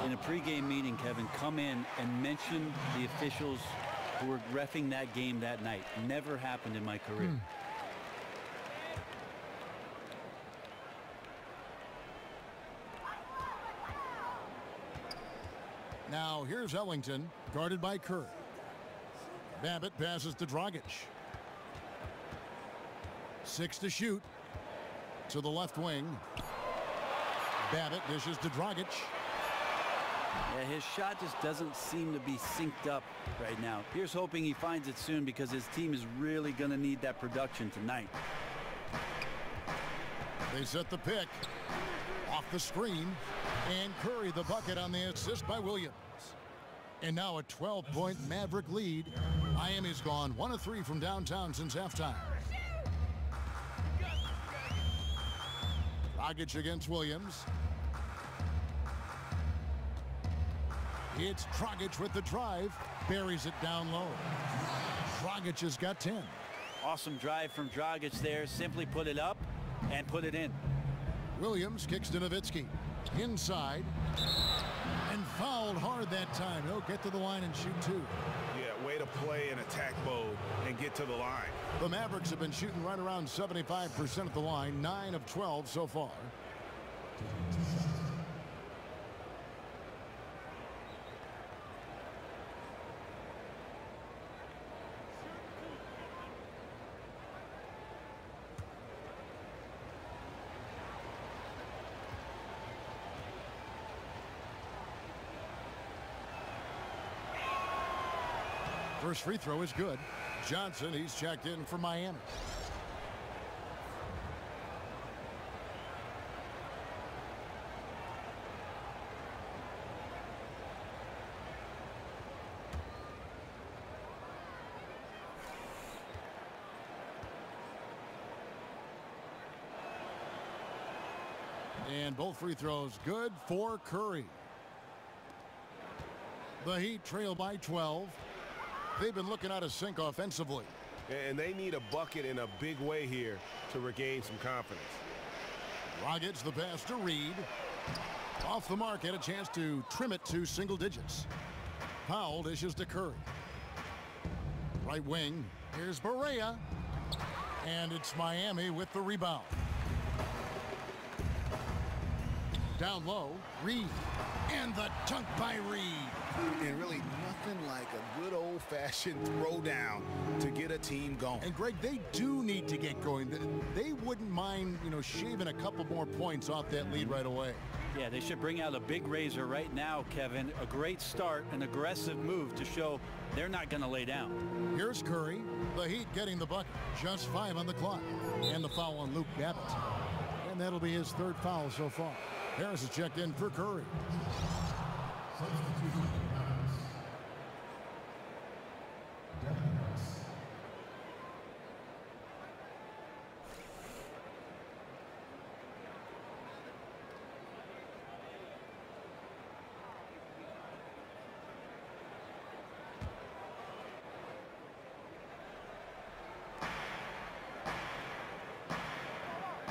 in a pregame meeting, Kevin, come in and mention the officials who were refing that game that night. Never happened in my career. Hmm. Now here's Ellington, guarded by Kerr. Babbitt passes to Dragic. Six to shoot. To the left wing. Babbitt dishes to Dragic. Yeah, his shot just doesn't seem to be synced up right now. Here's hoping he finds it soon because his team is really going to need that production tonight. They set the pick. Off the screen. And Curry the bucket on the assist by Williams. And now a 12-point Maverick lead. Miami's gone one of three from downtown since halftime. Dragic against Williams. It's Dragic with the drive. Buries it down low. Dragic has got 10. Awesome drive from Dragic there. Simply put it up and put it in. Williams kicks to Nowitzki. Inside fouled hard that time. He'll get to the line and shoot two. Yeah, way to play in attack mode and get to the line. The Mavericks have been shooting right around 75% at the line, 9 of 12 so far. First free throw is good. Johnson, he's checked in for Miami. And both free throws good for Curry. The Heat trail by 12. They've been looking out of sync offensively. And they need a bucket in a big way here to regain some confidence. Rockets the pass to Reed. Off the mark, had a chance to trim it to single digits. Powell dishes to Curry. Right wing, here's Barea. And it's Miami with the rebound. Down low, Reed. And the dunk by Reed. And really nothing like a good old-fashioned throwdown to get a team going. And Greg, they do need to get going. They wouldn't mind, you know, shaving a couple more points off that lead right away. Yeah, they should bring out a big razor right now, Kevin. A great start, an aggressive move to show they're not going to lay down. Here's Curry. The Heat getting the bucket. Just five on the clock. And the foul on Luke Babbitt. And that'll be his third foul so far. Harris is checked in for Curry.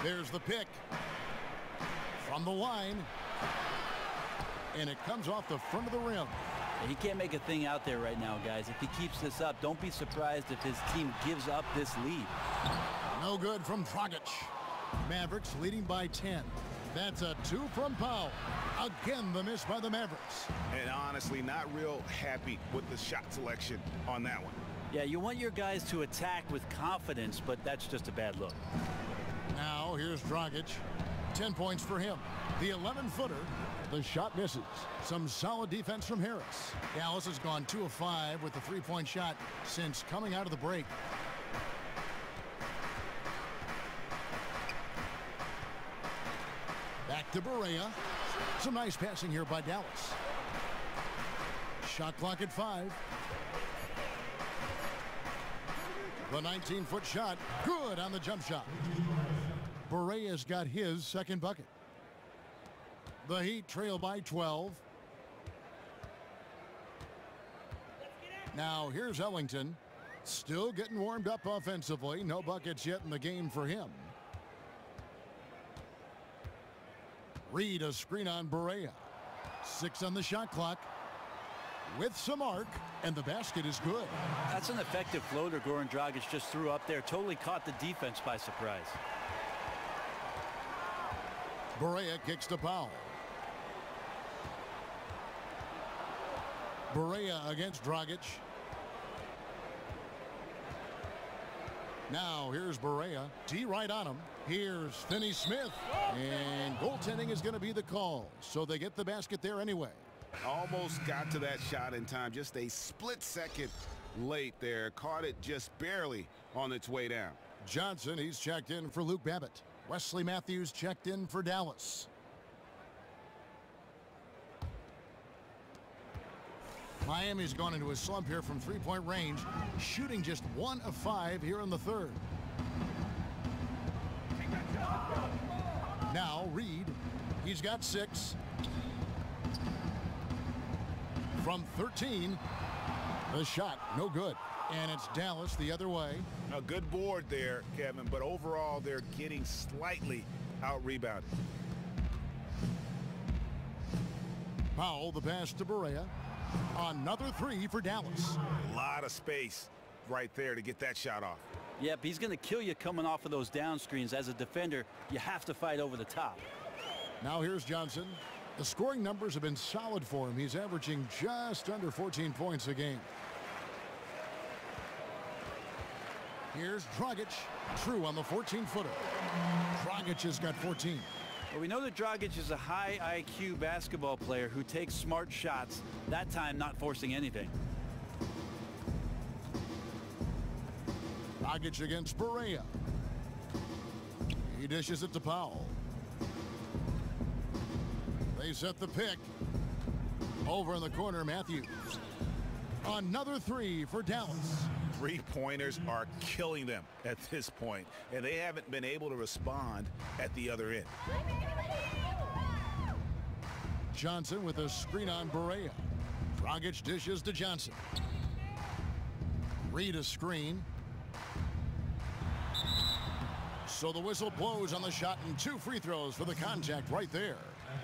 There's the pick from the line. And it comes off the front of the rim. He can't make a thing out there right now, guys. If he keeps this up, don't be surprised if his team gives up this lead. No good from Dragic. Mavericks leading by 10. That's a two from Powell. Again, the miss by the Mavericks. And honestly, not real happy with the shot selection on that one. Yeah, you want your guys to attack with confidence, but that's just a bad look. Now, here's Dragic. 10 points for him. The 11-footer. The shot misses. Some solid defense from Harris. Dallas has gone 2 of 5 with the three-point shot since coming out of the break. Back to Barea. Some nice passing here by Dallas. Shot clock at five. The 19-foot shot, good on the jump shot. Barea's got his second bucket. The Heat trail by 12. Now here's Ellington. Still getting warmed up offensively. No buckets yet in the game for him. Reed a screen on Barea. Six on the shot clock. With some arc, and the basket is good. That's an effective floater Goran Dragic just threw up there. Totally caught the defense by surprise. Barea kicks to Powell. Barea against Dragic. Now here's Barea. D right on him. Here's Finney Smith. And goaltending is going to be the call. So they get the basket there anyway. Almost got to that shot in time. Just a split second late there. Caught it just barely on its way down. Johnson, he's checked in for Luke Babbitt. Wesley Matthews checked in for Dallas. Miami's gone into a slump here from three-point range, shooting just one of five here in the third. Now Reed, he's got six. From 13, the shot, no good. And it's Dallas the other way. A good board there, Kevin, but overall they're getting slightly out-rebounded. Powell, the pass to Barea. Another three for Dallas. A lot of space right there to get that shot off. Yep, he's going to kill you coming off of those down screens. As a defender, you have to fight over the top. Now here's Johnson. The scoring numbers have been solid for him. He's averaging just under 14 points a game. Here's Dragic. True on the 14-footer. Dragic has got 14. Well, we know that Dragic is a high IQ basketball player who takes smart shots, that time not forcing anything. Dragic against Barea. He dishes it to Powell. They set the pick. Over in the corner, Matthews. Another three for Dallas. Three-pointers are killing them at this point, and they haven't been able to respond at the other end. Johnson with a screen on Barea. Dragic dishes to Johnson. Reed a screen. So the whistle blows on the shot and two free throws for the contact right there.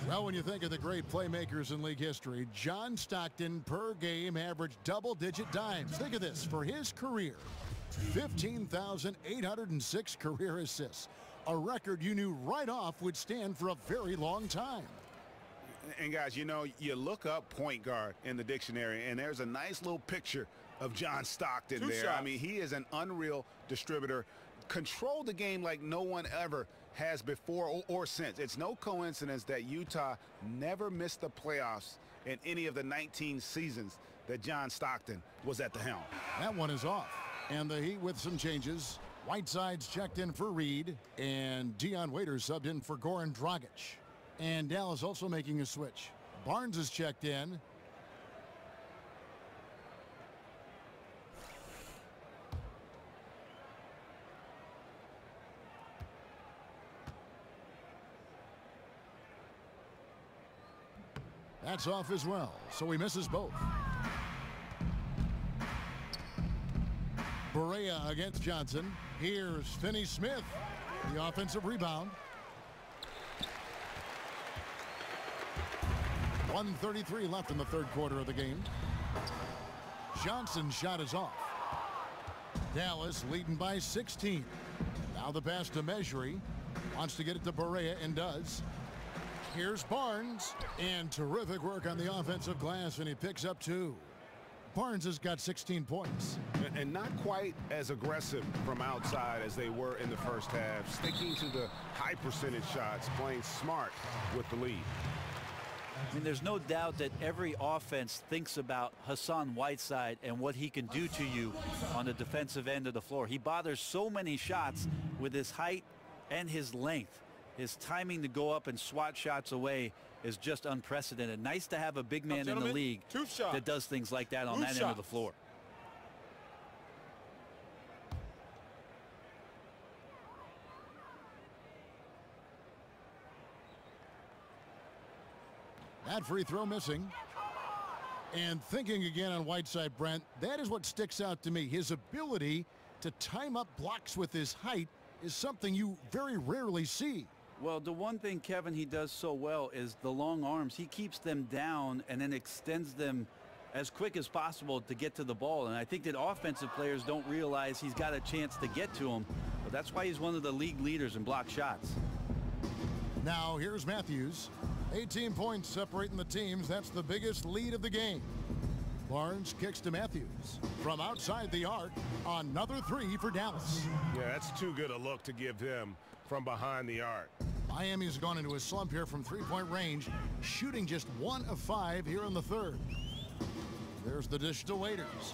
Well, when you think of the great playmakers in league history, John Stockton per game averaged double-digit dimes. Think of this. For his career, 15,806 career assists. A record you knew right off would stand for a very long time. And guys, you know, you look up point guard in the dictionary, and there's a nice little picture of John Stockton Two there. shots. I mean, he is an unreal distributor. Controlled the game like no one ever has before or, or since. It's no coincidence that Utah never missed the playoffs in any of the 19 seasons that John Stockton was at the helm. That one is off. And the Heat with some changes. Whiteside's checked in for Reed, and Dion Waiters subbed in for Goran Dragic. And Dallas also making a switch. Barnes is checked in. That's off as well, so he misses both. Barea against Johnson. Here's Finney Smith, the offensive rebound. 133 left in the third quarter of the game. Johnson's shot is off. Dallas leading by 16. Now the pass to Mejri. Wants to get it to Barea and does. Here's Barnes. And terrific work on the offensive glass, and he picks up two. Barnes has got 16 points. And- And not quite as aggressive from outside as they were in the first half. Sticking to the high percentage shots, playing smart with the lead. I mean, there's no doubt that every offense thinks about Hassan Whiteside and what he can do to you on the defensive end of the floor. He bothers so many shots with his height and his length. His timing to go up and swat shots away is just unprecedented. Nice to have a big man in the league that does things like that on Two that shots. end of the floor. That free throw missing. And thinking again on Whiteside, Brent, that is what sticks out to me. His ability to time up blocks with his height is something you very rarely see. Well, the one thing, Kevin, he does so well is the long arms. He keeps them down and then extends them as quick as possible to get to the ball. And I think that offensive players don't realize he's got a chance to get to him. But that's why he's one of the league leaders in block shots. Now here's Matthews. 18 points separating the teams. That's the biggest lead of the game. Barnes kicks to Matthews. From outside the arc, another three for Dallas. Yeah, that's too good a look to give him from behind the arc. Miami's gone into a slump here from three-point range, shooting just one of five here in the third. There's the dish to Waiters.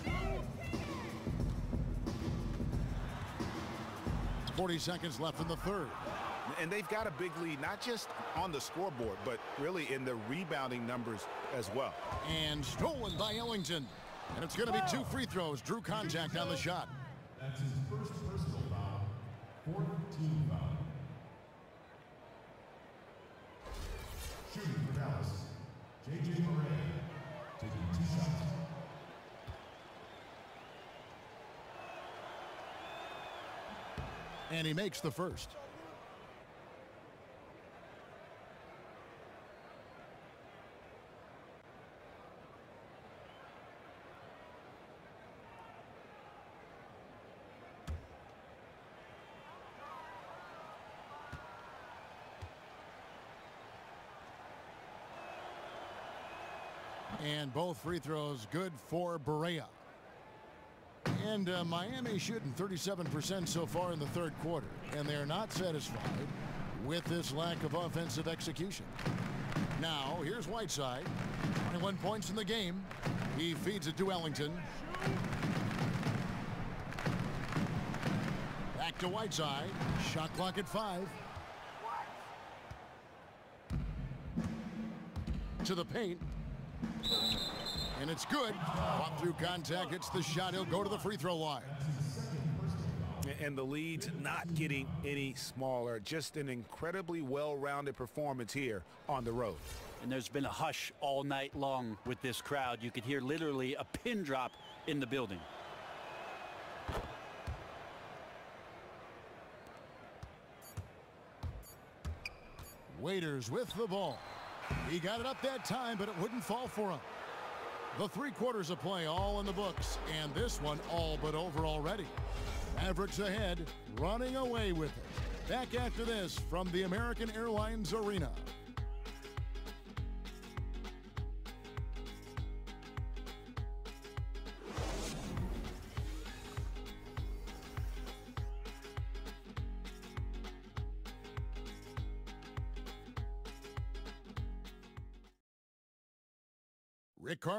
40 seconds left in the third. And they've got a big lead, not just on the scoreboard, but really in the rebounding numbers as well. And stolen by Ellington. And it's going to be two free throws. Drew contact on the shot. And he makes the first. And both free throws good for Barea. And uh, Miami shooting 37% so far in the third quarter. And they're not satisfied with this lack of offensive execution. Now, here's Whiteside. 21 points in the game. He feeds it to Ellington. Back to Whiteside. Shot clock at five. To the paint. And it's good. Caught through contact. It's the shot. He'll go to the free throw line. And the lead's not getting any smaller. Just an incredibly well-rounded performance here on the road. And there's been a hush all night long with this crowd. You could hear literally a pin drop in the building. Waiters with the ball. He got it up that time, but it wouldn't fall for him. The three quarters of play all in the books, and this one all but over already. Mavericks ahead, running away with it. Back after this from the American Airlines Arena.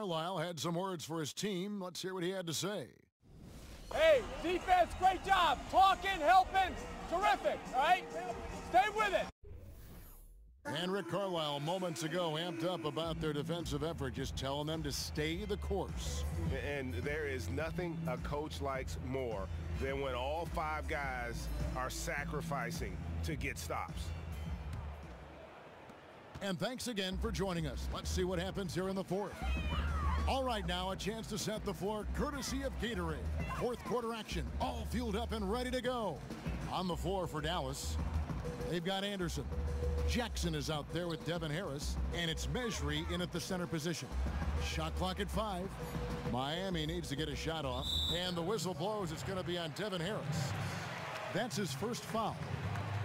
Carlisle had some words for his team. Let's hear what he had to say. Hey, defense, great job. Talking, helping, terrific. All right, stay with it. And Rick Carlisle moments ago amped up about their defensive effort, just telling them to stay the course. And there is nothing a coach likes more than when all five guys are sacrificing to get stops. And thanks again for joining us. Let's see what happens here in the fourth. All right, now a chance to set the floor courtesy of Gatorade. Fourth quarter action, all fueled up and ready to go. On the floor for Dallas, they've got Anderson. Jackson is out there with Devin Harris, and it's Mejri in at the center position. Shot clock at five. Miami needs to get a shot off, and the whistle blows. It's going to be on Devin Harris. That's his first foul.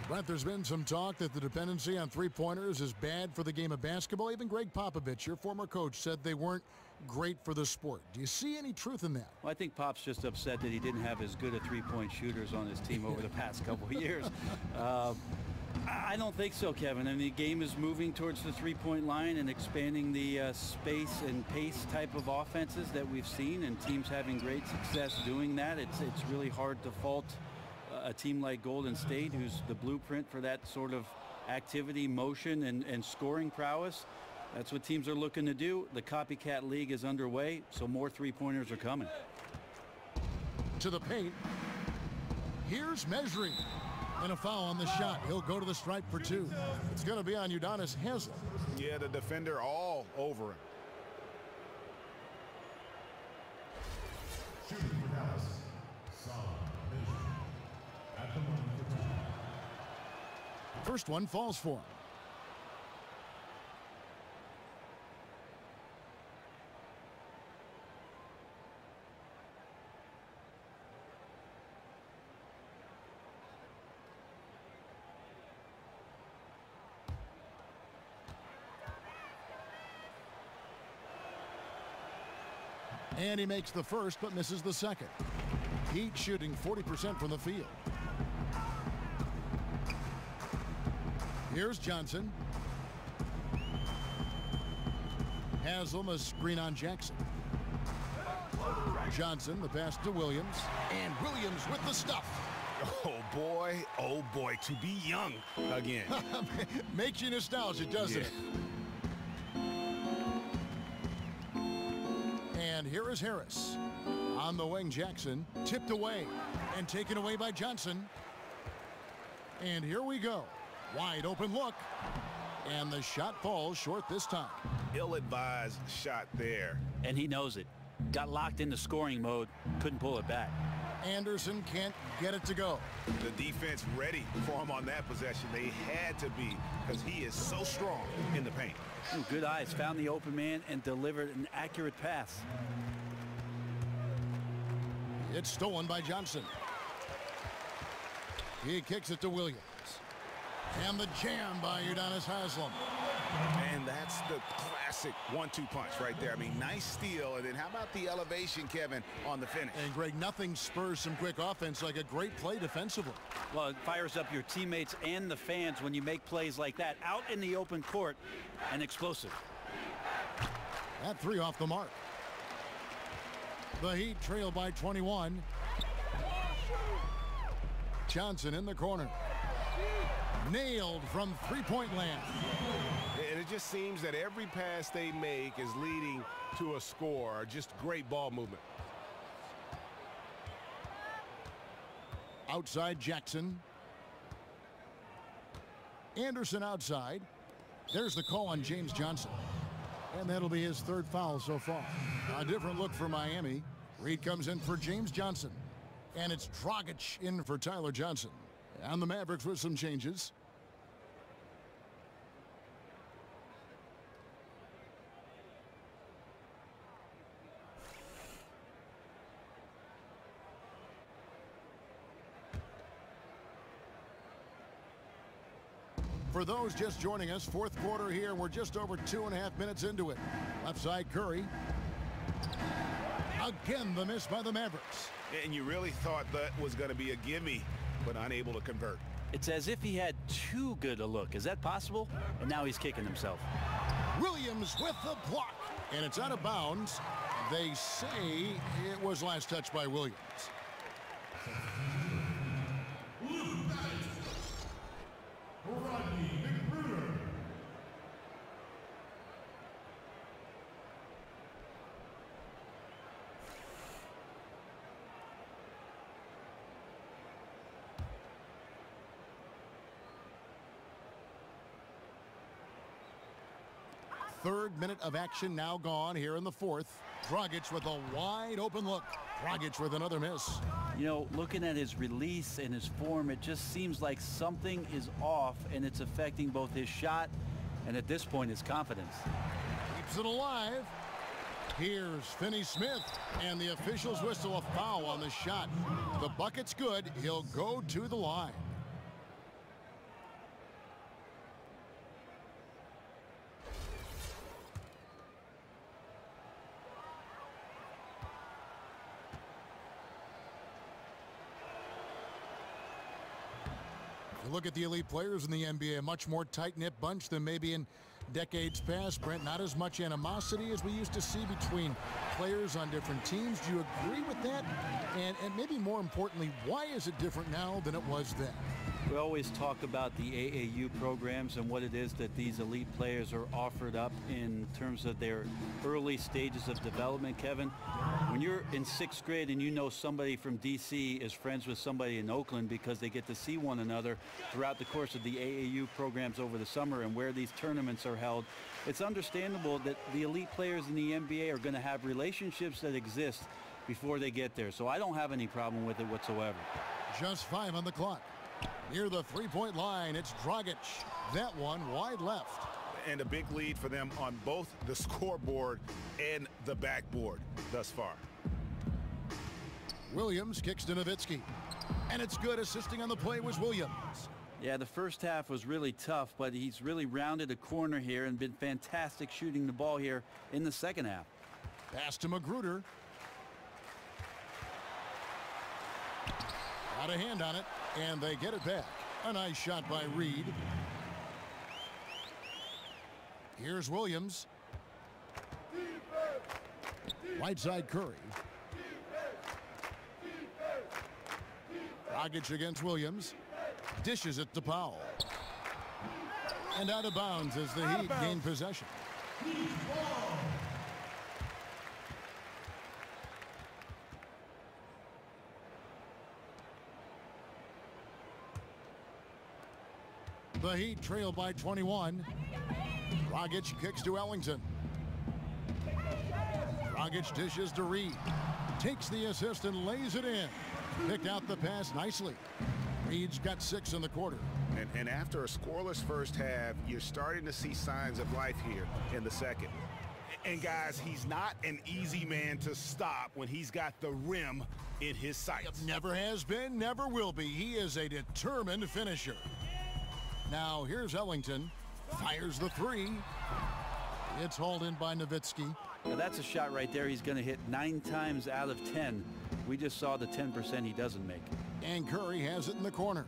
Brent, there's been some talk that the dependency on three-pointers is bad for the game of basketball. Even Gregg Popovich, your former coach, said they weren't great for the sport. Do you see any truth in that? Well, I think Pop's just upset that he didn't have as good a three-point shooters on his team over the past couple of years. Uh, I don't think so, Kevin. I mean, the game is moving towards the three-point line and expanding the uh, space and pace type of offenses that we've seen, and teams having great success doing that. It's it's really hard to fault uh, a team like Golden State, who's the blueprint for that sort of activity, motion, and, and scoring prowess. That's what teams are looking to do. The copycat league is underway, so more three-pointers are coming. To the paint. Here's measuring. And a foul on the shot. He'll go to the stripe for two. It's going to be on Udonis Haslem. Yeah, the defender all over him. Shooting for Dallas, Sam Mason. At the line for two. First one falls for him. And he makes the first but misses the second. Heat shooting 40% from the field. Here's Johnson. Haslem a screen on Jackson. Johnson the pass to Williams. And Williams with the stuff. Oh boy, oh boy, to be young again. Makes you nostalgic, doesn't Yeah. it? Here is Harris. On the wing, Jackson tipped away and taken away by Johnson. And here we go. Wide open look. And the shot falls short this time. Ill-advised shot there. And he knows it. Got locked into scoring mode, couldn't pull it back. Anderson can't get it to go. The defense ready for him on that possession. They had to be because he is so strong in the paint. Ooh, good eyes, found the open man and delivered an accurate pass. It's stolen by Johnson. He kicks it to Williams. And the jam by Udonis Haslem. And that's the classic one-two punch right there. I mean, nice steal. And then how about the elevation, Kevin, on the finish? And Greg, nothing spurs some quick offense like a great play defensively. Well, it fires up your teammates and the fans when you make plays like that out in the open court and explosive. That three off the mark. The Heat trail by 21. Johnson in the corner. Nailed from three-point land. And it just seems that every pass they make is leading to a score. Just great ball movement. Outside Jackson. Anderson outside. There's the call on James Johnson. And that'll be his third foul so far. A different look for Miami. Reed comes in for James Johnson. And it's Dragic in for Tyler Johnson. And the Mavericks with some changes. For those just joining us, fourth quarter here. We're just over two and a half minutes into it. Left side Curry. Again, the miss by the Mavericks. And you really thought that was going to be a gimme, but unable to convert. It's as if he had too good a look. Is that possible? And now he's kicking himself. Williams with the block. And it's out of bounds. They say it was last touched by Williams. Minute of action now gone here in the fourth. Dragic with a wide open look. Dragic with another miss. You know, looking at his release and his form, it just seems like something is off and it's affecting both his shot and at this point his confidence. Keeps it alive. Here's Finney Smith, and the officials whistle a foul on the shot. The bucket's good. He'll go to the line. Look at the elite players in the NBA, a much more tight-knit bunch than maybe in decades past. Brent, not as much animosity as we used to see between players on different teams. Do you agree with that? And, and maybe more importantly, why is it different now than it was then? We always talk about the AAU programs and what it is that these elite players are offered up in terms of their early stages of development, Kevin. When you're in sixth grade and you know somebody from DC is friends with somebody in Oakland because they get to see one another throughout the course of the AAU programs over the summer and where these tournaments are held, it's understandable that the elite players in the NBA are going to have relationships that exist before they get there. So I don't have any problem with it whatsoever. Just five on the clock. Near the three-point line, it's Dragic. That one wide left. And a big lead for them on both the scoreboard and the backboard thus far. Williams kicks to Nowitzki. And it's good. Assisting on the play was Williams. Yeah, the first half was really tough, but he's really rounded a corner here and been fantastic shooting the ball here in the second half. Pass to McGruder. Got a hand on it, and they get it back. A nice shot by Reed. Here's Williams. Right side Curry. Dragic against Williams. Dishes it to Powell. And out of bounds as the Heat gain possession. The Heat trail by 21. Dragic kicks to Ellington. Dragic dishes to Reed. Takes the assist and lays it in. Picked out the pass nicely. Reed's got six in the quarter. And, and after a scoreless first half, you're starting to see signs of life here in the second. And guys, he's not an easy man to stop when he's got the rim in his sights. Never has been, never will be. He is a determined finisher. Now here's Ellington. Fires the three. It's hauled in by Nowitzki. Now that's a shot right there he's going to hit nine times out of 10. We just saw the 10% he doesn't make. And Curry has it in the corner.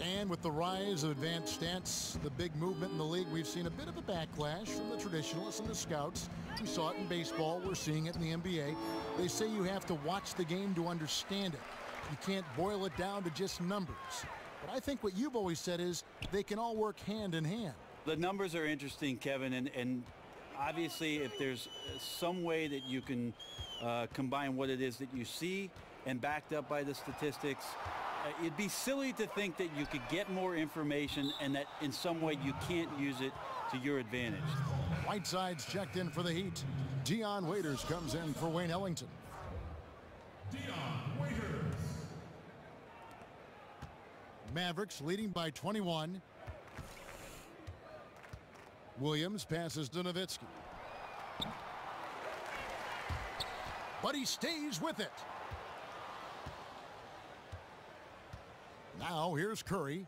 And with the rise of advanced stats, the big movement in the league, we've seen a bit of a backlash from the traditionalists and the scouts. We saw it in baseball. We're seeing it in the NBA. They say you have to watch the game to understand it. You can't boil it down to just numbers. But I think what you've always said is they can all work hand in hand. The numbers are interesting, Kevin, and, and obviously if there's some way that you can uh, combine what it is that you see and backed up by the statistics, uh, it'd be silly to think that you could get more information and that in some way you can't use it to your advantage. Whiteside's checked in for the Heat. Dion Waiters comes in for Wayne Ellington. Dion Waiters. Mavericks leading by 21. Williams passes to Nowitzki. But he stays with it. Now here's Curry.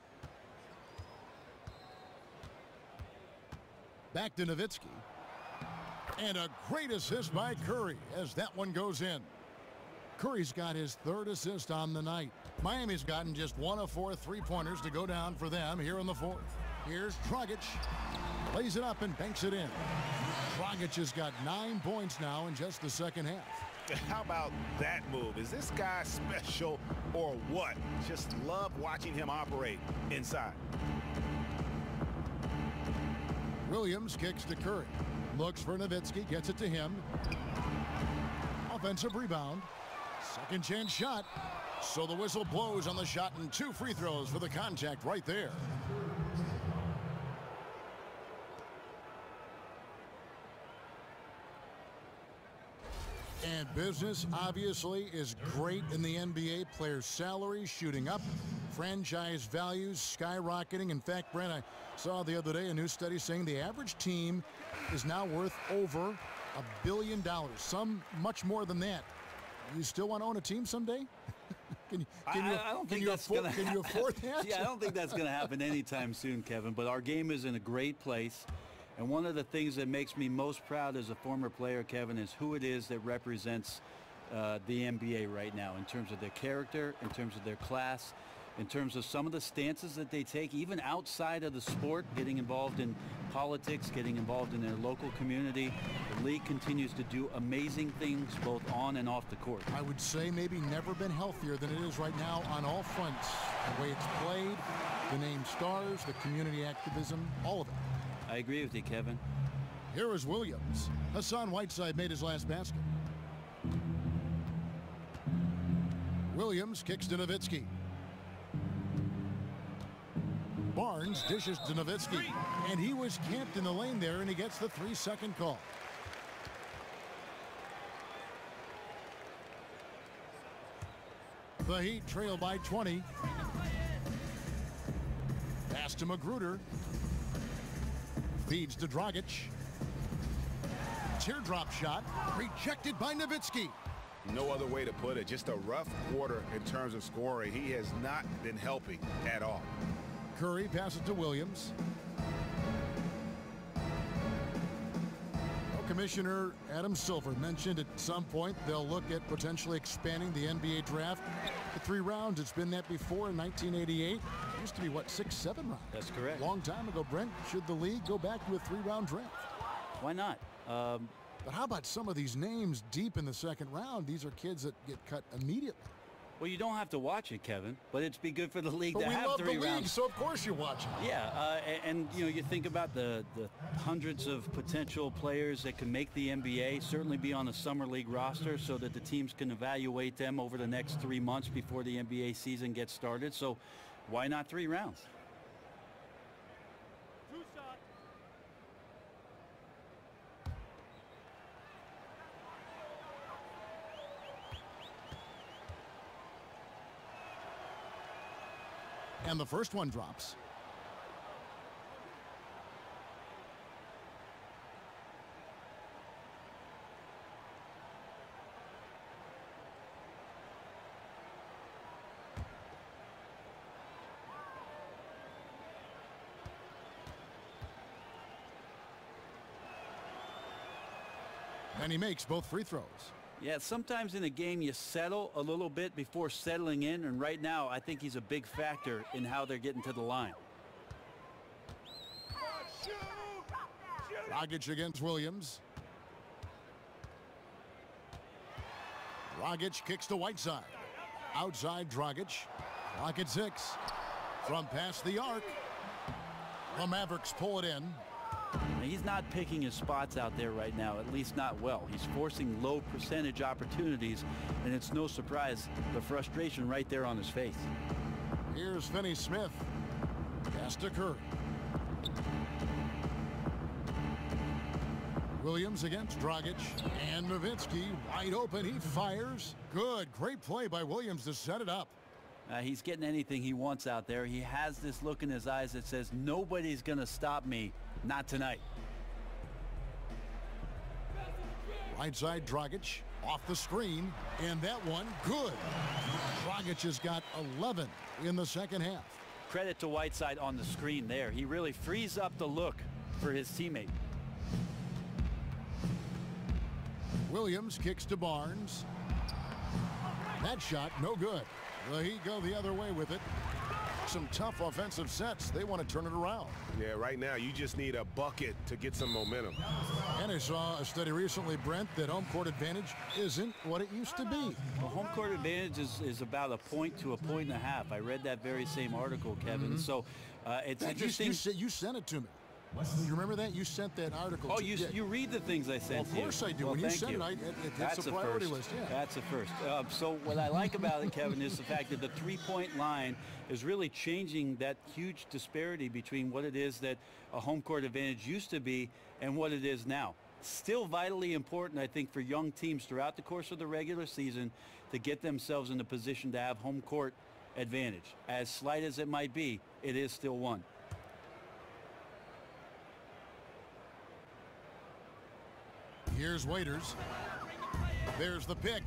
Back to Nowitzki. And a great assist by Curry as that one goes in. Curry's got his third assist on the night. Miami's gotten just one of four three-pointers to go down for them here in the fourth. Here's Dragic. Lays it up and banks it in. Dragic has got nine points now in just the second half. How about that move? Is this guy special or what? Just love watching him operate inside. Williams kicks to Curry. Looks for Nowitzki, gets it to him. Offensive rebound. Second chance shot. So the whistle blows on the shot and two free throws for the contact right there. And business obviously is great in the NBA. Players' salaries shooting up, franchise values skyrocketing. In fact, Brent, I saw the other day a new study saying the average team is now worth over a billion dollars, some much more than that. You still want to own a team someday? can you, can I, you, I don't think you that's afford, gonna Can you afford that? yeah, I don't think that's going to happen anytime soon, Kevin. But our game is in a great place. And one of the things that makes me most proud as a former player, Kevin, is who it is that represents uh, the NBA right now in terms of their character, in terms of their class. In terms of some of the stances that they take, even outside of the sport, getting involved in politics, getting involved in their local community. The league continues to do amazing things both on and off the court. I would say maybe never been healthier than it is right now on all fronts. The way it's played, the name stars, the community activism, all of it. I agree with you, Kevin. Here is Williams. Hassan Whiteside made his last basket. Williams kicks to Nowitzki. Barnes dishes to Nowitzki. And he was camped in the lane there, and he gets the three-second call. The Heat trail by 20. Pass to McGruder. Feeds to Dragic. Teardrop shot rejected by Nowitzki. No other way to put it. Just a rough quarter in terms of scoring. He has not been helping at all. Curry passes to Williams. Well, Commissioner Adam Silver mentioned at some point they'll look at potentially expanding the NBA draft to three rounds. It's been that before in 1988. It used to be, what, six, seven rounds? That's correct. Long time ago, Brent. Should the league go back to a three-round draft? Why not? Um, but how about some of these names deep in the second round? These are kids that get cut immediately. Well, you don't have to watch it, Kevin, but it'd be good for the league but to we have love three the league, rounds. so of course you watch it. Yeah, uh, and, and, you know, you think about the the hundreds of potential players that can make the NBA, certainly be on the summer league roster, so that the teams can evaluate them over the next three months before the NBA season gets started. So, why not three rounds? And the first one drops. And he makes both free throws. Yeah, sometimes in a game you settle a little bit before settling in, and right now I think he's a big factor in how they're getting to the line. Dragic against Williams. Dragic kicks to Whiteside. Outside Dragic. Clock at six. From past the arc. The Mavericks pull it in. He's not picking his spots out there right now, at least not well. He's forcing low percentage opportunities, and it's no surprise the frustration right there on his face. Here's Finney Smith. Pass to Curry. Williams against Dragic and Nowitzki wide open. He fires. Good. Great play by Williams to set it up. Uh, he's getting anything he wants out there. He has this look in his eyes that says, nobody's going to stop me. Not tonight. Right side Dragic off the screen. And that one, good. Dragic has got 11 in the second half. Credit to Whiteside on the screen there. He really frees up the look for his teammate. Williams kicks to Barnes. That shot, no good. The Heat go the other way with it. Some tough offensive sets. They want to turn it around. Yeah, right now you just need a bucket to get some momentum. And I saw a study recently, Brent, that home court advantage isn't what it used to be. Well, home court advantage is, is about a point to a point and a half. I read that very same article, Kevin. Mm -hmm. So uh, it's that interesting. Just, you, you sent it to me. You remember that? You sent that article. Oh, to, you, yeah. you read the things I sent well, of you. course I do. Well, when you send you. it, I, it, it, That's it's a a priority first. list. Yeah. That's a first. Uh, so what I like about it, Kevin, is the fact that the three-point line is really changing that huge disparity between what it is that a home court advantage used to be and what it is now. Still vitally important, I think, for young teams throughout the course of the regular season to get themselves in a position to have home court advantage. As slight as it might be, it is still one. Here's Waiters. There's the pick.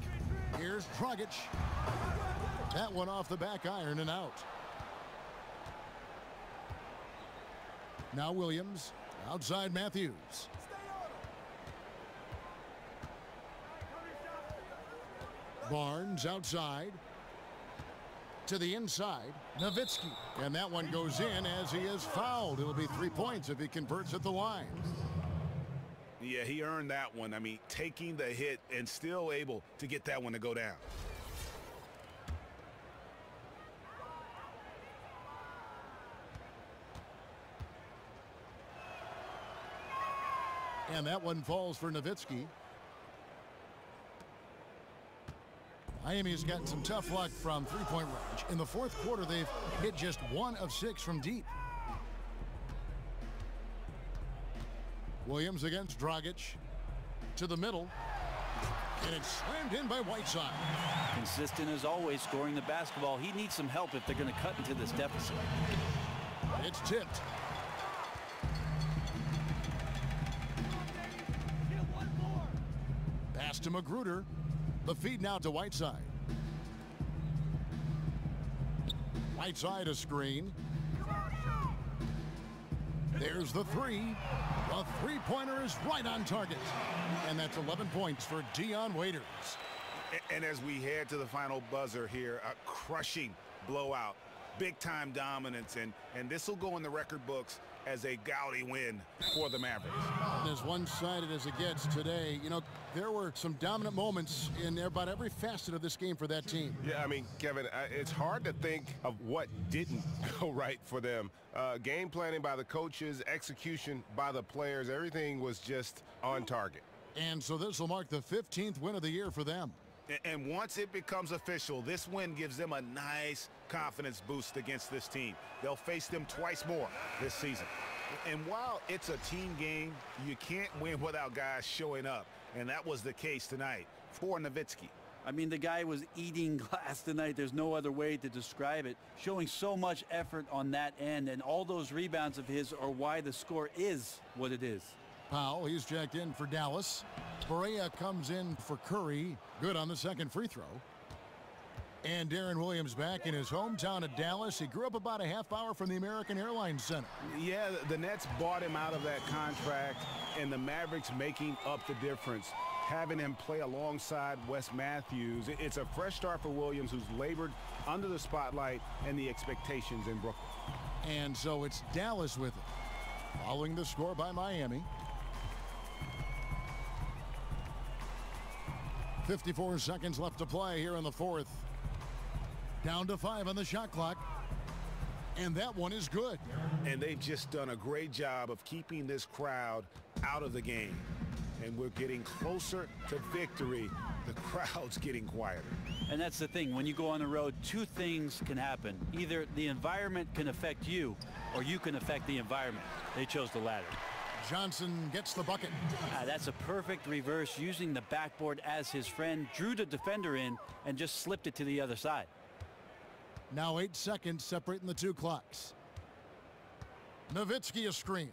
Here's Dragic. That one off the back iron and out. Now Williams. Outside Matthews. Barnes outside. to the inside. Nowitzki. And that one goes in as he is fouled. It'll be three points if he converts at the line. Yeah, he earned that one. I mean, taking the hit and still able to get that one to go down. And that one falls for Nowitzki. Miami's gotten some tough luck from three-point range. In the fourth quarter, they've hit just one of six from deep. Williams against Dragic. To the middle. And it's slammed in by Whiteside. Consistent as always scoring the basketball. He needs some help if they're going to cut into this deficit. It's tipped. Pass to McGruder. The feed now to Whiteside. Whiteside a screen. There's the three. The three-pointer is right on target. And that's 11 points for Dion Waiters. And as we head to the final buzzer here, a crushing blowout, big-time dominance, and, and this will go in the record books as a gaudy win for the Mavericks. As one-sided as it gets today, you know, there were some dominant moments in about every facet of this game for that team. Yeah, I mean, Kevin, it's hard to think of what didn't go right for them. Uh, game planning by the coaches, execution by the players, everything was just on target. And so this will mark the 15th win of the year for them. And once it becomes official, this win gives them a nice confidence boost against this team. They'll face them twice more this season. And while it's a team game, you can't win without guys showing up. And that was the case tonight for Nowitzki. I mean, the guy was eating glass tonight. There's no other way to describe it. Showing so much effort on that end, and all those rebounds of his are why the score is what it is. Powell, he's checked in for Dallas. Barea comes in for Curry. Good on the second free throw. And Deron Williams back in his hometown of Dallas. He grew up about a half hour from the American Airlines Center. Yeah, the Nets bought him out of that contract, and the Mavericks making up the difference. Having him play alongside Wes Matthews. It's a fresh start for Williams, who's labored under the spotlight and the expectations in Brooklyn. And so it's Dallas with it. Following the score by Miami. 54 seconds left to play here in the fourth. Down to five on the shot clock. And that one is good. And they've just done a great job of keeping this crowd out of the game. And we're getting closer to victory. The crowd's getting quieter. And that's the thing. When you go on the road, two things can happen. Either the environment can affect you, or you can affect the environment. They chose the latter. Johnson gets the bucket. Ah, that's a perfect reverse using the backboard as his friend. Drew the defender in and just slipped it to the other side. Now eight seconds separating the two clocks. Nowitzki a screen.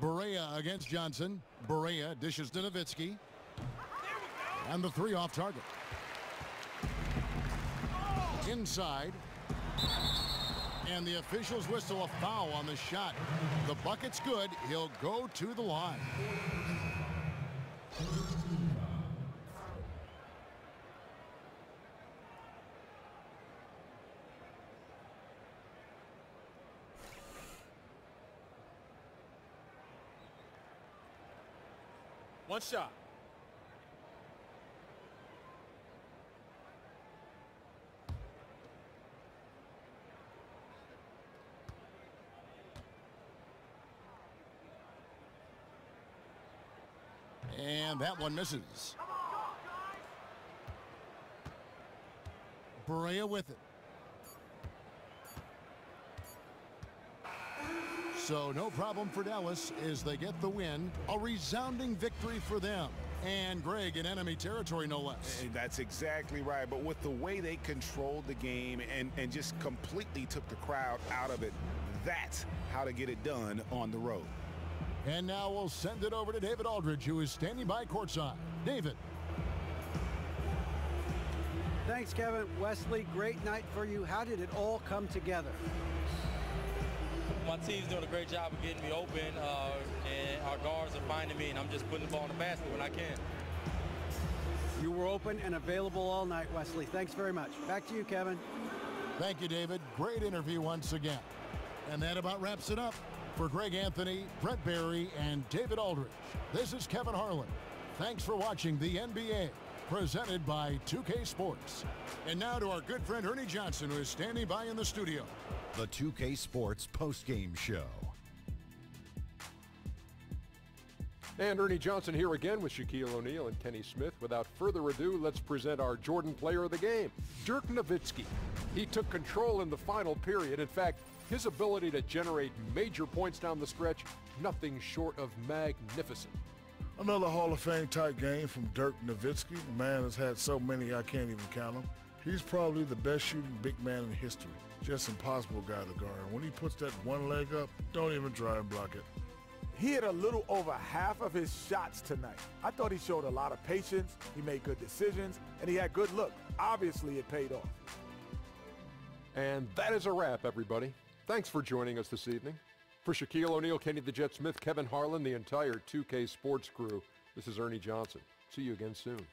Barea against Johnson. Barea dishes to Nowitzki. And the three off target. Inside. And the officials whistle a foul on the shot. The bucket's good. He'll go to the line. One shot. And that one misses. Barea with it. So no problem for Dallas as they get the win. A resounding victory for them. And Greg in enemy territory, no less. And that's exactly right. But with the way they controlled the game and, and just completely took the crowd out of it, that's how to get it done on the road. And now we'll send it over to David Aldridge, who is standing by courtside. David. Thanks, Kevin. Wesley, great night for you. How did it all come together? My team's doing a great job of getting me open, uh, and our guards are finding me, and I'm just putting the ball in the basket when I can. You were open and available all night, Wesley. Thanks very much. Back to you, Kevin. Thank you, David. Great interview once again. And that about wraps it up. For Greg Anthony, Brent Barry, and David Aldridge, this is Kevin Harlan. Thanks for watching the NBA, presented by 2K Sports. And now to our good friend Ernie Johnson, who is standing by in the studio. The 2K Sports postgame show. And Ernie Johnson here again with Shaquille O'Neal and Kenny Smith. Without further ado, let's present our Jordan player of the game, Dirk Nowitzki. He took control in the final period. In fact, his ability to generate major points down the stretch, nothing short of magnificent. Another Hall of Fame type game from Dirk Nowitzki. The man has had so many I can't even count them. He's probably the best shooting big man in history. Just impossible guy to guard. When he puts that one leg up, don't even try and block it. He hit a little over half of his shots tonight. I thought he showed a lot of patience, he made good decisions, and he had good look. Obviously, it paid off. And that is a wrap, everybody. Thanks for joining us this evening. For Shaquille O'Neal, Kenny the Jet Smith, Kevin Harlan, the entire 2K Sports crew, this is Ernie Johnson. See you again soon.